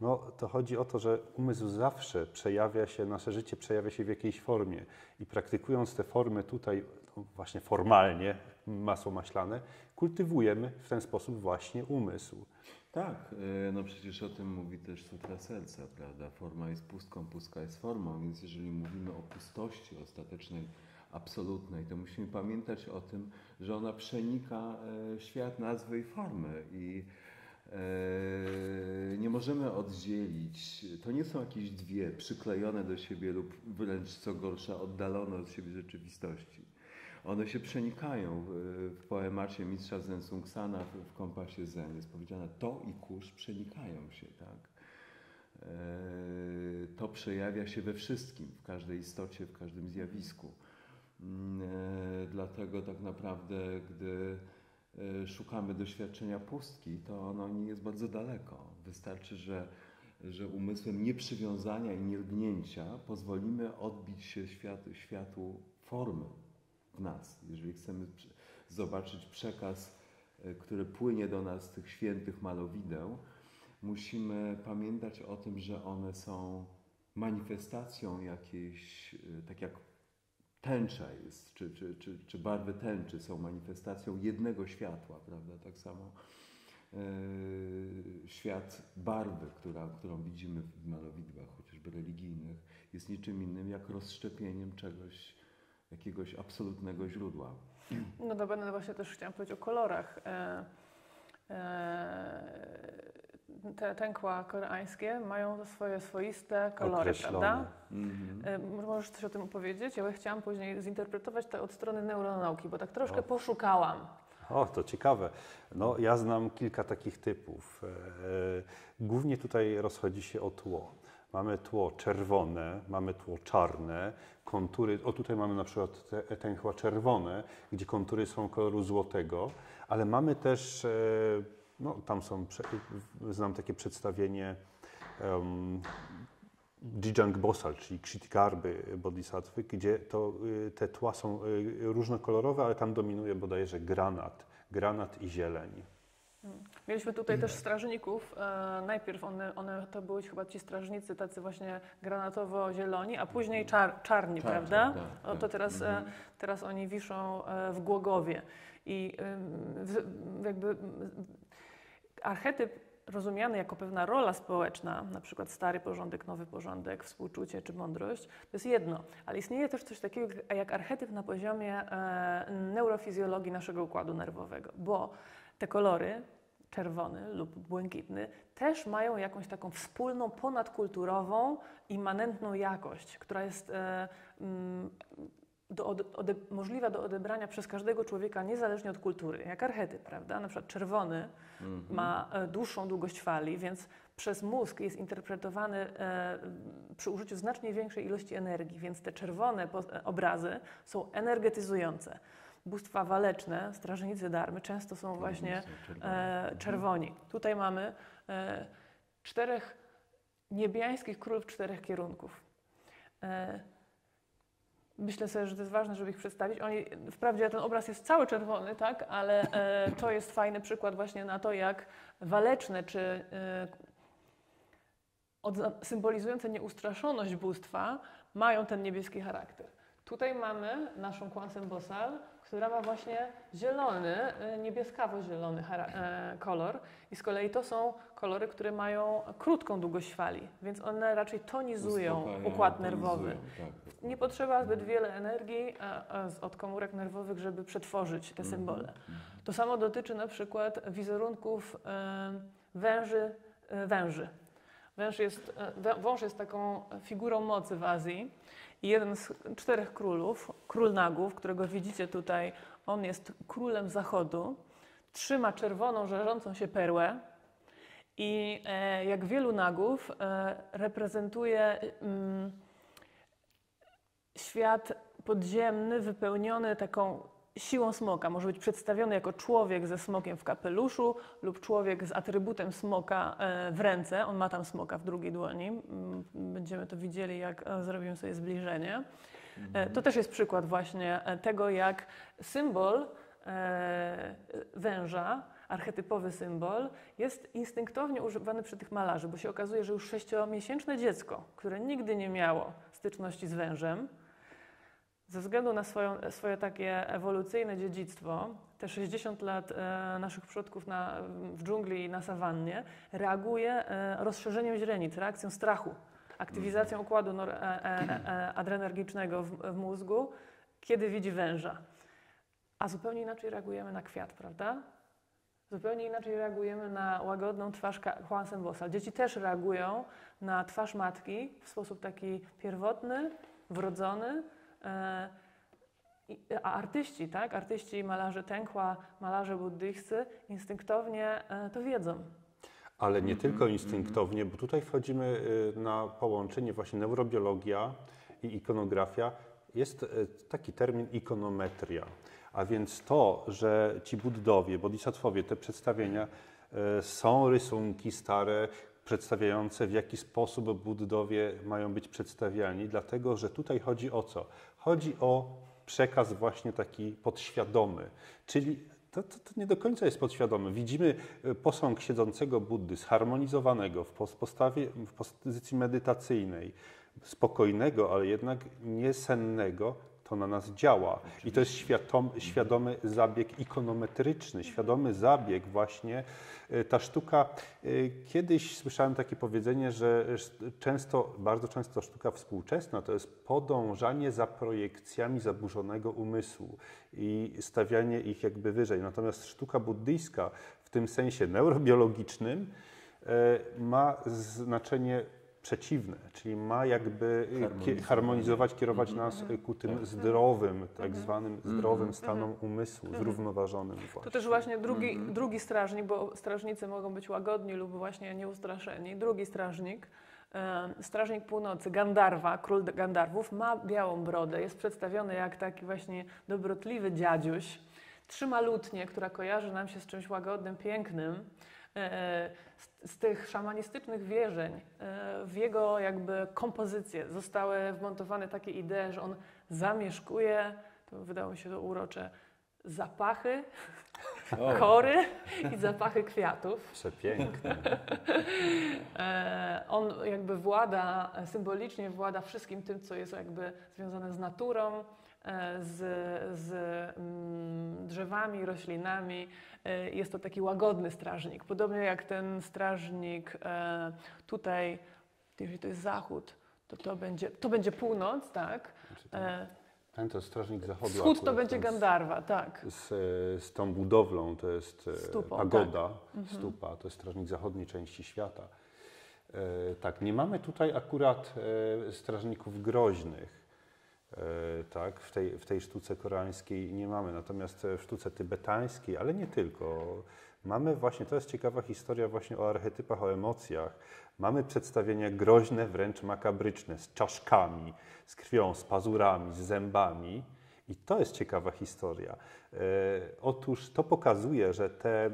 no to chodzi o to, że umysł zawsze przejawia się, nasze życie przejawia się w jakiejś formie i praktykując te formy tutaj, właśnie formalnie, masło maślane, kultywujemy w ten sposób właśnie umysł. Tak, e, no przecież o tym mówi też Sutra Serca, prawda? Forma jest pustką, pustka jest formą, więc jeżeli mówimy o pustości ostatecznej, absolutnej, to musimy pamiętać o tym, że ona przenika e, świat nazwy i formy i e, nie możemy oddzielić, to nie są jakieś dwie przyklejone do siebie lub wręcz co gorsza oddalone od siebie rzeczywistości. One się przenikają. W, poemacie mistrza Zen Sung Sana w, kompasie Zen jest powiedziane to i kurz przenikają się, tak? E, to przejawia się we wszystkim, w każdej istocie, w każdym zjawisku. Mm, e, dlatego tak naprawdę, gdy e, szukamy doświadczenia pustki, to ono nie jest bardzo daleko. Wystarczy, że, że umysłem nieprzywiązania i niergnięcia pozwolimy odbić się światu, światu formy w nas. Jeżeli chcemy zobaczyć przekaz, e, który płynie do nas z tych świętych malowideł, musimy pamiętać o tym, że one są manifestacją jakiejś, e, tak jak tęcza jest, czy, czy, czy, czy barwy tęczy są manifestacją jednego światła, prawda? Tak samo e, świat barwy, która, którą widzimy w malowidłach, chociażby religijnych, jest niczym innym jak rozszczepieniem czegoś, jakiegoś absolutnego źródła. No dobra, no właśnie też chciałam powiedzieć o kolorach. E, e, te tękła koreańskie mają swoje swoiste kolory, Określone. prawda? Mhm. E, Możesz coś o tym opowiedzieć? Ja chciałam później zinterpretować to od strony neuronauki, bo tak troszkę O. poszukałam. O, to ciekawe. No, ja znam kilka takich typów. Głównie tutaj rozchodzi się o tło. Mamy tło czerwone, mamy tło czarne, kontury. O, tutaj mamy na przykład te, tęchła czerwone, gdzie kontury są koloru złotego, ale mamy też, e, no, tam są, znam takie przedstawienie um, Jijang Bosal, czyli Kshitikarbhy Bodhisattwy, gdzie to, y, te tła są y, różnokolorowe, ale tam dominuje bodajże granat, granat i zieleń. Mieliśmy tutaj też strażników. E, najpierw one, one to były chyba ci strażnicy tacy właśnie granatowo-zieloni, a później czar, czarni, prawda? tak, tak, to teraz, e, Mhm. teraz oni wiszą e, w Głogowie. I jakby archetyp rozumiany jako pewna rola społeczna, na przykład stary porządek, nowy porządek, współczucie czy mądrość, to jest jedno. Ale istnieje też coś takiego jak archetyp na poziomie neurofizjologii naszego układu nerwowego, bo te kolory, czerwony lub błękitny, też mają jakąś taką wspólną, ponadkulturową, immanentną jakość, która jest e, mm, do ode, możliwa do odebrania przez każdego człowieka niezależnie od kultury, jak archetyp, prawda? Na przykład czerwony Mhm. ma e, dłuższą długość fali, więc przez mózg jest interpretowany e, przy użyciu znacznie większej ilości energii, więc te czerwone e, obrazy są energetyzujące. Bóstwa waleczne, strażnicy darmy, często są właśnie Są czerwone. e, czerwoni. Tutaj mamy e, czterech niebiańskich królów czterech kierunków. E, Myślę sobie, że to jest ważne, żeby ich przedstawić. Oni, wprawdzie ten obraz jest cały czerwony, tak, ale to jest fajny przykład właśnie na to, jak waleczne czy symbolizujące nieustraszoność bóstwa mają ten niebieski charakter. Tutaj mamy naszą Kłansem Bosal, która ma właśnie zielony, e, niebieskawo-zielony e, kolor i z kolei to są kolory, które mają krótką długość fali, więc one raczej tonizują układ nerwowy. tak. Nie potrzeba zbyt wiele energii z- od komórek nerwowych, żeby przetworzyć te symbole. To samo dotyczy na przykład wizerunków e, węży, e, węży. Węż jest, e, wąż jest taką figurą mocy w Azji jeden z czterech królów, król nagów, którego widzicie tutaj, on jest królem zachodu, trzyma czerwoną, żarzącą się perłę i e, jak wielu nagów e, reprezentuje mm, świat podziemny, wypełniony taką siłą smoka. Może być przedstawiony jako człowiek ze smokiem w kapeluszu lub człowiek z atrybutem smoka e, w ręce. On ma tam smoka w drugiej dłoni. Mm, Będziemy to widzieli, jak e, zrobimy sobie zbliżenie. E, To też jest przykład właśnie tego, jak symbol węża, archetypowy symbol, jest instynktownie używany przez tych malarzy, bo się okazuje, że już sześciomiesięczne dziecko, które nigdy nie miało styczności z wężem, ze względu na swoją, swoje takie ewolucyjne dziedzictwo, te 60 lat e, naszych przodków na, w dżungli i na sawannie, reaguje e, rozszerzeniem źrenic, reakcją strachu, aktywizacją układu nor- e, e, e, adrenergicznego w, w mózgu, kiedy widzi węża. A zupełnie inaczej reagujemy na kwiat, prawda? Zupełnie inaczej reagujemy na łagodną twarz Juan Sembosal. Dzieci też reagują na twarz matki w sposób taki pierwotny, wrodzony. E, A artyści, tak? Artyści i malarze tękła, malarze buddyjscy instynktownie e, to wiedzą. Ale nie tylko instynktownie, bo tutaj wchodzimy y, na połączenie właśnie neurobiologia i ikonografia. Jest taki termin ikonometria. A więc to, że ci buddowie, bodhisattwowie, te przedstawienia są rysunki stare, przedstawiające w jaki sposób buddowie mają być przedstawiani, dlatego że tutaj chodzi o co? Chodzi o przekaz właśnie taki podświadomy, czyli to, to, to nie do końca jest podświadome. Widzimy e, posąg siedzącego Buddy, zharmonizowanego w pos- postawie, w pozycji medytacyjnej, spokojnego, ale jednak niesennego, to na nas działa. I to jest światom, świadomy zabieg ikonometryczny, świadomy zabieg właśnie. E, Ta sztuka, e, kiedyś słyszałem takie powiedzenie, że często, bardzo często sztuka współczesna to jest podążanie za projekcjami zaburzonego umysłu i stawianie ich jakby wyżej. Natomiast sztuka buddyjska w tym sensie neurobiologicznym e, ma znaczenie przeciwne, czyli ma jakby e, kie- Harmonizować. harmonizować, kierować nas e, ku tym zdrowym, tak zwanym zdrowym stanom umysłu, zrównoważonym To właśnie. też właśnie drugi, drugi strażnik, bo strażnicy mogą być łagodni lub właśnie nieustraszeni. Drugi strażnik, e, strażnik północy, Gandarwa, król Gandarwów, ma białą brodę. Jest przedstawiony jak taki właśnie dobrotliwy dziadziuś. Trzyma lutnię, która kojarzy nam się z czymś łagodnym, pięknym. Z, tych szamanistycznych wierzeń e, w jego jakby kompozycję zostały wmontowane takie idee, że on zamieszkuje, to wydało mi się to urocze, zapachy, O, kory i zapachy kwiatów. Przepiękne. E, On jakby włada, symbolicznie włada wszystkim tym, co jest jakby związane z naturą, z, z mm, drzewami, roślinami. E, Jest to taki łagodny strażnik. Podobnie jak ten strażnik e, tutaj, jeżeli to jest zachód, to to będzie, to będzie północ, tak? Znaczy ten, E, to strażnik zachodu. Wschód to będzie Gandarwa, tak. z, z tą budowlą, to jest e, Stupą, pagoda, stupa, to jest strażnik zachodniej części świata. E, tak, nie mamy tutaj akurat e, strażników groźnych. Tak, w tej, w tej sztuce koreańskiej nie mamy, natomiast w sztuce tybetańskiej, ale nie tylko, mamy właśnie, to jest ciekawa historia właśnie o archetypach, o emocjach. Mamy przedstawienia groźne, wręcz makabryczne, z czaszkami, z krwią, z pazurami, z zębami. I to jest ciekawa historia. E, otóż to pokazuje, że te e,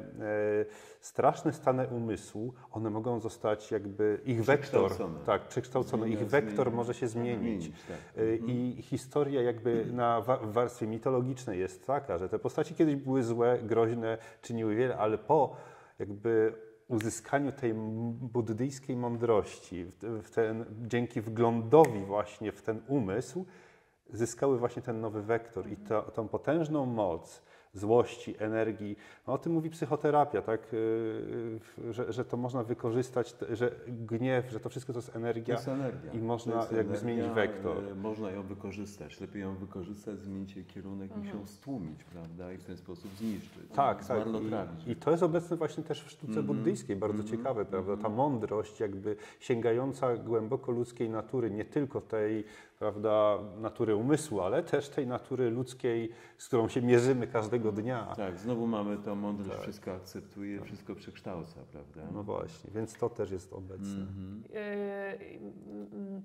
straszne stany umysłu, one mogą zostać jakby, ich wektor, tak, przekształcone, ich Zmieniać, wektor zmienić. może się zmienić. Zmienić, tak. E, I historia jakby na wa- w warstwie mitologicznej jest taka, że te postaci kiedyś były złe, groźne, czyniły wiele, ale po jakby uzyskaniu tej buddyjskiej mądrości, w ten, dzięki wglądowi właśnie w ten umysł, zyskały właśnie ten nowy wektor i to, tą potężną moc złości, energii. No, o tym mówi psychoterapia, tak? Yy, że, że to można wykorzystać, że gniew, że to wszystko to jest To energia. jest energia. i można To jakby zmienić wektor. e, Można ją wykorzystać. Lepiej ją wykorzystać, zmienić jej kierunek niż ją stłumić, prawda? I w ten sposób zniszczyć. Tak, tak. I, I to jest obecne właśnie też w sztuce buddyjskiej, bardzo ciekawe, prawda? Ta mądrość jakby sięgająca głęboko ludzkiej natury, nie tylko tej, prawda, natury umysłu, ale też tej natury ludzkiej, z którą się mierzymy każdego dnia. Tak, znowu mamy to mądrość, Tak. wszystko akceptuje, wszystko przekształca, prawda? No właśnie, więc to też jest obecne. Mhm. Yy, mm,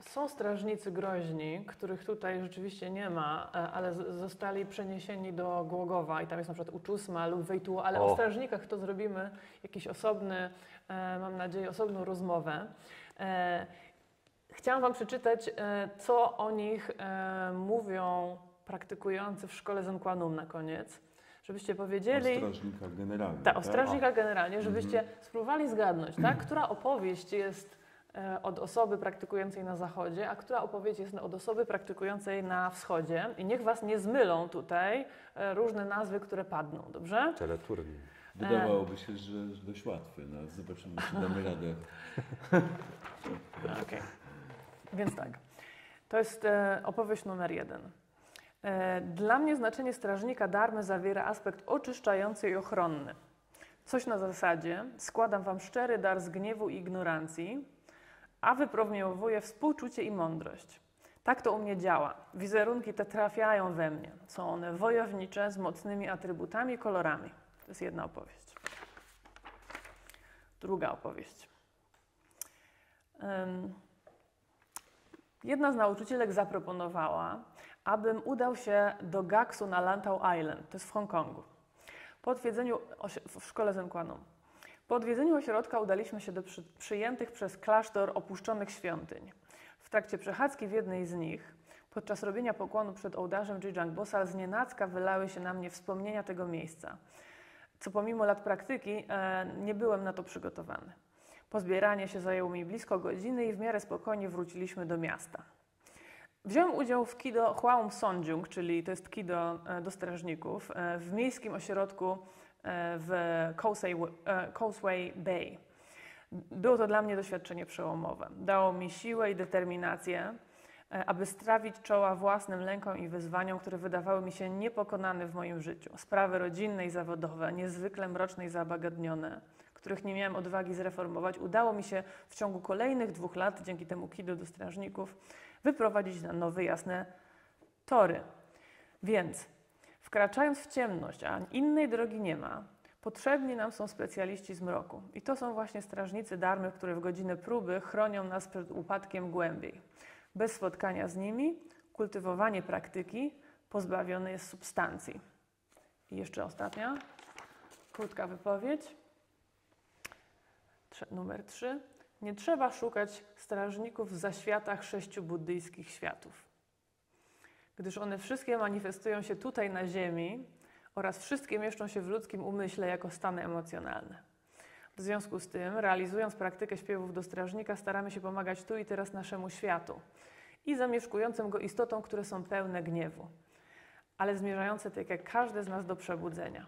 Są strażnicy groźni, których tutaj rzeczywiście nie ma, e, ale zostali przeniesieni do Głogowa i tam jest na przykład Uczusma lub Wejtuło, ale o, O. strażnikach to zrobimy jakiś osobny, e, mam nadzieję, osobną rozmowę. Chciałam Wam przeczytać, e, co o nich e, mówią praktykujący w szkole Zenkwanum na koniec, żebyście O powiedzieli... strażnikach generalnych. Tak, o strażnikach generalnie, żebyście Mhm. spróbowali zgadnąć, tak? która opowieść jest e, od osoby praktykującej na zachodzie, a która opowieść jest od osoby praktykującej na wschodzie. I niech was nie zmylą tutaj różne nazwy, które padną, dobrze? Teleturniej. Wydawałoby się, że, dość łatwy, no zobaczymy, czy damy radę. Okej. Więc tak. To jest e, opowieść numer jeden. E, dla mnie znaczenie strażnika darmy zawiera aspekt oczyszczający i ochronny. Coś na zasadzie składam wam szczery dar z gniewu i ignorancji, a wypromieniowuję współczucie i mądrość. Tak to u mnie działa. Wizerunki te trafiają we mnie. Są one wojownicze, z mocnymi atrybutami i kolorami. To jest jedna opowieść. Druga opowieść. Em, Jedna z nauczycielek zaproponowała, abym udał się do Gaksu na Lantau Island, to jest w Hongkongu, po odwiedzeniu w szkole Zenkwanum. Po odwiedzeniu ośrodka udaliśmy się do przy, przyjętych przez klasztor opuszczonych świątyń. W trakcie przechadzki w jednej z nich, podczas robienia pokłonu przed ołtarzem Zhejiang Bosal, z nienacka wylały się na mnie wspomnienia tego miejsca, co pomimo lat praktyki e, nie byłem na to przygotowany. Pozbieranie się zajęło mi blisko godziny i w miarę spokojnie wróciliśmy do miasta. Wziąłem udział w Kido Huaum Sonjung, czyli to jest Kido e, do strażników, e, w miejskim ośrodku e, w Causeway, Causeway Bay. Było to dla mnie doświadczenie przełomowe. Dało mi siłę i determinację, aby strawić czoła własnym lękom i wyzwaniom, które wydawały mi się niepokonane w moim życiu. Sprawy rodzinne i zawodowe, niezwykle mroczne i zabagadnione, których nie miałem odwagi zreformować, udało mi się w ciągu kolejnych dwóch lat, dzięki temu kido do strażników, wyprowadzić na nowe, jasne tory. Więc wkraczając w ciemność, a innej drogi nie ma, potrzebni nam są specjaliści z mroku. I to są właśnie strażnicy darmy, które w godzinę próby chronią nas przed upadkiem głębiej. Bez spotkania z nimi, kultywowanie praktyki pozbawione jest substancji. I jeszcze ostatnia, krótka wypowiedź. Numer trzy. Nie trzeba szukać strażników w zaświatach sześciu buddyjskich światów, gdyż one wszystkie manifestują się tutaj na Ziemi oraz wszystkie mieszczą się w ludzkim umyśle jako stany emocjonalne. W związku z tym, realizując praktykę śpiewów do strażnika, staramy się pomagać tu i teraz naszemu światu i zamieszkującym go istotom, które są pełne gniewu, ale zmierzające tak jak każdy z nas do przebudzenia.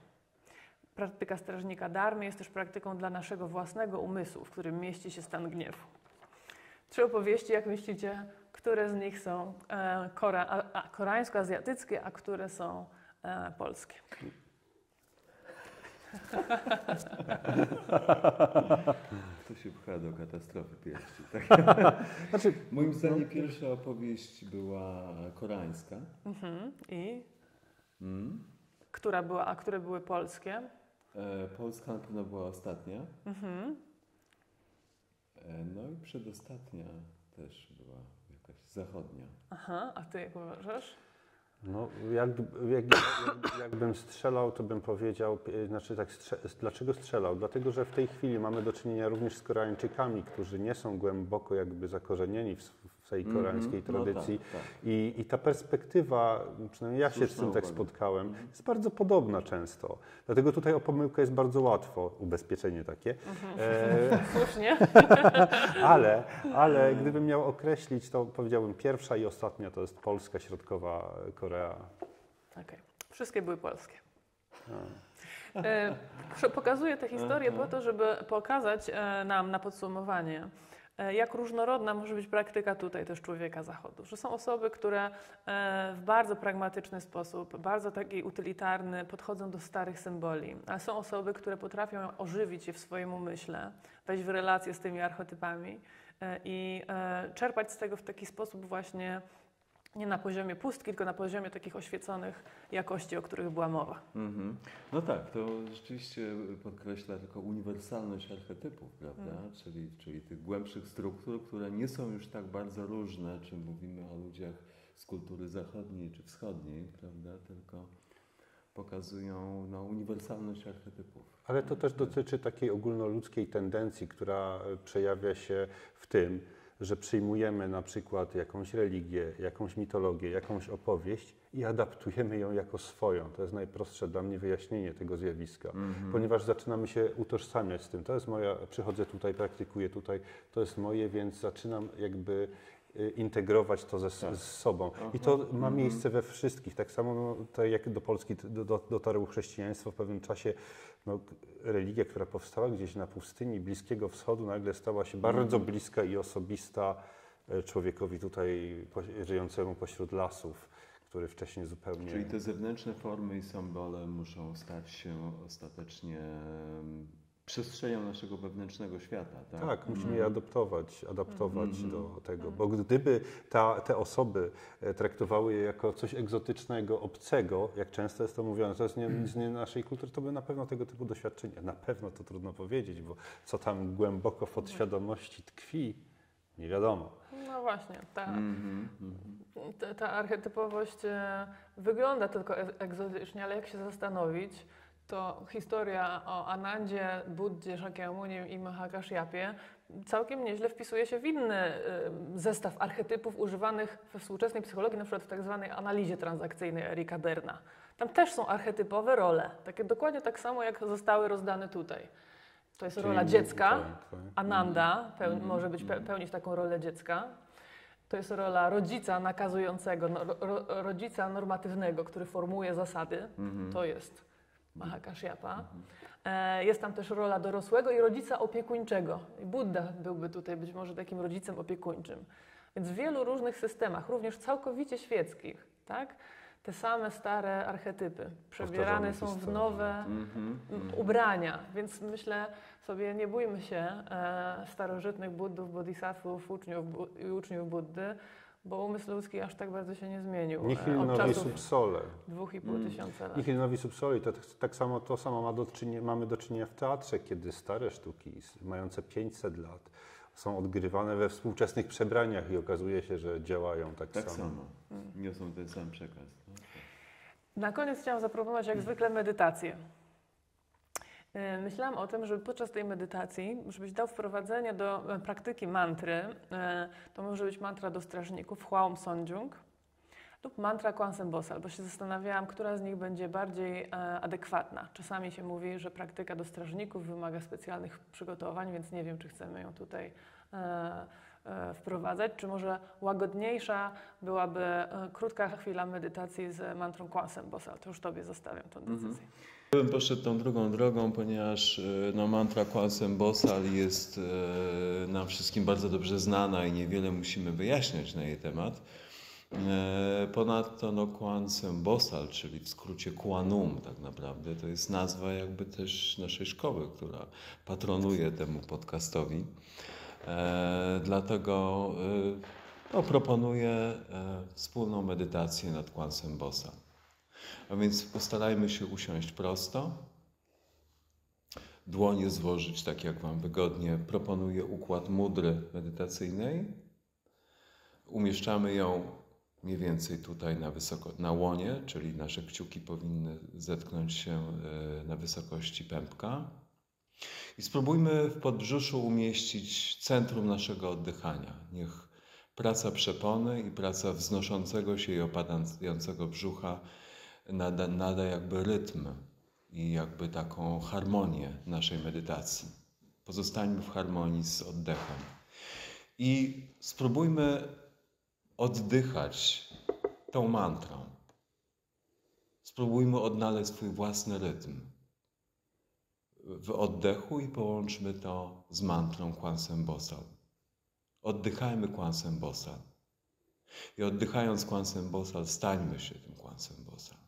Praktyka strażnika darmy jest też praktyką dla naszego własnego umysłu, w którym mieści się stan gniewu. Trzy opowieści, jak myślicie, które z nich są e, kora, a, a, koreańsko-azjatyckie, a które są e, polskie? To się pcha do katastrofy pierwszy. Tak? Znaczy, Moim zdaniem pierwsza opowieść była koreańska. Mhm. I Mm. która była, a które były polskie? E, Polska na pewno była ostatnia. Mhm. E, no i przedostatnia też była jakaś zachodnia. Aha, a ty jak uważasz? No, jak, jak, jak, jakbym strzelał, to bym powiedział, e, znaczy tak, strze, dlaczego strzelał? Dlatego, że w tej chwili mamy do czynienia również z Koreańczykami, którzy nie są głęboko jakby zakorzenieni w, w tej Mhm, koreańskiej no tradycji. tak, tak. I, I ta perspektywa, przynajmniej ja się z Słuszna tym tak spotkałem, Mhm. jest bardzo podobna często. Dlatego tutaj o pomyłkę jest bardzo łatwo, ubezpieczenie takie. E, Słusznie. ale, ale gdybym miał określić, to powiedziałbym pierwsza i ostatnia to jest Polska, Środkowa Korea. Okej. Wszystkie były polskie. No. E, Pokazuję tę historię po to, żeby pokazać e, nam na podsumowanie, jak różnorodna może być praktyka tutaj też człowieka zachodu. Że są osoby, które e, w bardzo pragmatyczny sposób, bardzo taki utylitarny podchodzą do starych symboli, a są osoby, które potrafią ożywić je w swoim umyśle, wejść w relacje z tymi archetypami e, i e, czerpać z tego w taki sposób właśnie Nie na poziomie pustki, tylko na poziomie takich oświeconych jakości, o których była mowa. Mhm. No tak, to rzeczywiście podkreśla tylko uniwersalność archetypów, prawda? Czyli, czyli tych głębszych struktur, które nie są już tak bardzo różne, czy mówimy o ludziach z kultury zachodniej czy wschodniej, prawda? Tylko pokazują no, uniwersalność archetypów. Ale to też dotyczy takiej ogólnoludzkiej tendencji, która przejawia się w tym, że przyjmujemy na przykład jakąś religię, jakąś mitologię, jakąś opowieść i adaptujemy ją jako swoją. To jest najprostsze dla mnie wyjaśnienie tego zjawiska, ponieważ zaczynamy się utożsamiać z tym. To jest moja, przychodzę tutaj, praktykuję tutaj, to jest moje, więc zaczynam jakby y, integrować to ze, Tak. z sobą. I to ma miejsce we wszystkich. Tak samo no, tak jak do Polski do, do, dotarło chrześcijaństwo w pewnym czasie, no, religia, która powstała gdzieś na pustyni Bliskiego Wschodu, nagle stała się bardzo bliska i osobista e, człowiekowi tutaj żyjącemu pośród lasów, który wcześniej zupełnie... Czyli te zewnętrzne formy i symbole muszą stać się ostatecznie przestrzenią naszego wewnętrznego świata, tak? Tak, musimy je adoptować, adaptować do tego, bo gdyby ta, te osoby e, traktowały je jako coś egzotycznego, obcego, jak często jest to mówione, to jest nie, z nie naszej kultury, to by na pewno tego typu doświadczenia, na pewno to trudno powiedzieć, bo co tam głęboko w podświadomości tkwi, nie wiadomo. No właśnie, ta, Mhm, ta, ta archetypowość e, wygląda tylko egzotycznie, ale jak się zastanowić, to historia o Anandzie, Buddzie, Shakyamunim i Mahakashyapie całkiem nieźle wpisuje się w inny e, zestaw archetypów używanych we współczesnej psychologii, na przykład w tak zwanej analizie transakcyjnej Erika Berna. Tam też są archetypowe role, takie dokładnie tak samo jak zostały rozdane tutaj. To jest Czyli rola dziecka. Ananda peł, może być pe, pełnić taką rolę dziecka. To jest rola rodzica nakazującego, no, ro, ro, rodzica normatywnego, który formułuje zasady. To jest Mahakashyapa. E, Jest tam też rola dorosłego i rodzica opiekuńczego. I Buddha byłby tutaj być może takim rodzicem opiekuńczym. Więc w wielu różnych systemach, również całkowicie świeckich, tak? te same stare archetypy przebierane są w nowe Mhm. m, ubrania. Więc myślę sobie, nie bójmy się e, starożytnych Buddów, bodhisattvów uczniów, uczniów Buddy, bo umysł ludzki aż tak bardzo się nie zmienił e, Nihil novi czasów sub sole. dwóch i pół tysiąca lat. Nihil novi sub sole. To, tak samo, to samo ma do czynienia, mamy do czynienia w teatrze, kiedy stare sztuki mające 500 lat są odgrywane we współczesnych przebraniach i okazuje się, że działają tak, Tak samo. samo. Niosą ten sam przekaz. No. Na koniec chciałam zaproponować jak zwykle medytację. E, Myślałam o tym, żeby podczas tej medytacji, żebyś dał wprowadzenie do e, praktyki mantry. E, To może być mantra do strażników, Hwaum Sonjung, lub mantra Kwansen Bosal, bo się zastanawiałam, która z nich będzie bardziej adekwatna. Czasami się mówi, że praktyka do strażników wymaga specjalnych przygotowań, więc nie wiem, czy chcemy ją tutaj wprowadzać, czy może łagodniejsza byłaby krótka chwila medytacji z mantrą Kwansen Bosal. To już Tobie zostawiam tę decyzję. Ja bym poszedł tą drugą drogą, ponieważ e, no, mantra Kwansen Bosal jest e, nam wszystkim bardzo dobrze znana i niewiele musimy wyjaśniać na jej temat. E, Ponadto no, Kwansen Bosal, czyli w skrócie Kwanum tak naprawdę, to jest nazwa jakby też naszej szkoły, która patronuje temu podcastowi. E, dlatego e, no, proponuję e, wspólną medytację nad Kwansen Bosal. A więc postarajmy się usiąść prosto. Dłonie złożyć tak, jak Wam wygodnie. Proponuję układ mudry medytacyjnej. Umieszczamy ją mniej więcej tutaj na, wysoko, na łonie, czyli nasze kciuki powinny zetknąć się e, na wysokości pępka. I spróbujmy w podbrzuszu umieścić centrum naszego oddychania. Niech praca przepony i praca wznoszącego się i opadającego brzucha nada, nada jakby rytm i jakby taką harmonię naszej medytacji. Pozostańmy w harmonii z oddechem. I spróbujmy oddychać tą mantrą. Spróbujmy odnaleźć swój własny rytm w oddechu i połączmy to z mantrą Kwansen Bosal. Oddychajmy Kwansen Bosal. I oddychając Kwansen Bosal, stańmy się tym Kwansen Bosal.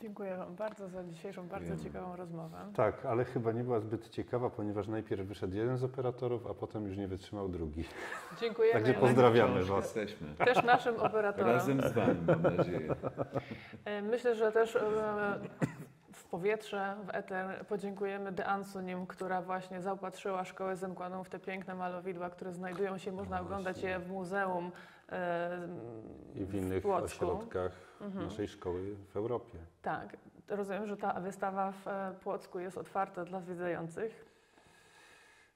Dziękuję Wam bardzo za dzisiejszą bardzo Dziękujemy. ciekawą rozmowę. Tak, ale chyba nie była zbyt ciekawa, ponieważ najpierw wyszedł jeden z operatorów, a potem już nie wytrzymał drugi. Dziękujemy. Także pozdrawiamy Was. jesteśmy. Też naszym operatorom. Razem z Wami, mam nadzieję. E, Myślę, że też e, w powietrze, w eter podziękujemy De Ansunim, która właśnie zaopatrzyła szkołę Zenkłanu w te piękne malowidła, które znajdują się, można No oglądać je w muzeum e, I w innych Płocku. ośrodkach Mhm. naszej szkoły w Europie. Tak, rozumiem, że ta wystawa w e, Płocku jest otwarta dla zwiedzających.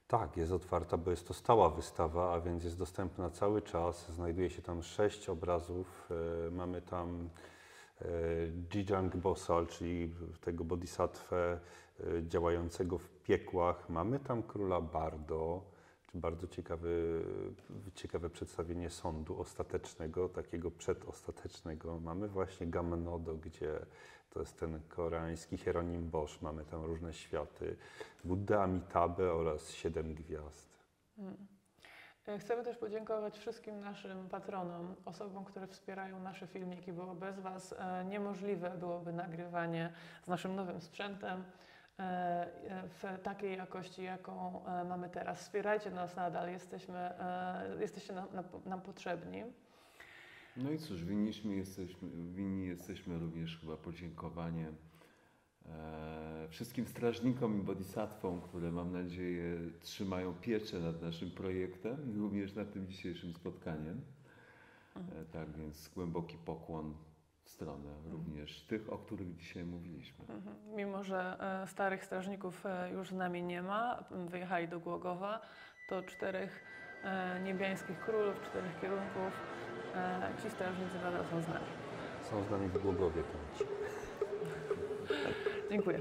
Tak, jest otwarta, bo jest to stała wystawa, a więc jest dostępna cały czas. Znajduje się tam sześć obrazów. E, Mamy tam e, Jijang Bosal, czyli tego bodhisatwę e, działającego w piekłach. Mamy tam króla Bardo, bardzo ciekawy, ciekawe przedstawienie sądu ostatecznego, takiego przedostatecznego. Mamy właśnie Gamnodo, gdzie to jest ten koreański Hieronim Bosch. Mamy tam różne światy. Buddha Amitabha oraz Siedem Gwiazd. E, Chcemy też podziękować wszystkim naszym patronom, osobom, które wspierają nasze filmiki, bo bez Was e, niemożliwe byłoby nagrywanie z naszym nowym sprzętem w takiej jakości, jaką e, mamy teraz. Wspierajcie nas nadal, jesteśmy, e, jesteście nam, nam, potrzebni. No i cóż, winniśmy jesteśmy, winni jesteśmy również chyba podziękowanie e, wszystkim strażnikom i bodhisattwom, które mam nadzieję trzymają pieczę nad naszym projektem i również nad tym dzisiejszym spotkaniem. E, tak więc głęboki pokłon w stronę również tych, o których dzisiaj mówiliśmy. Mhm. Mimo, że e, starych strażników e, już z nami nie ma, wyjechali do Głogowa, to czterech e, niebiańskich królów, czterech kierunków, ci strażnicy nadal są z nami. Są z nami w Głogowie. Dziękuję.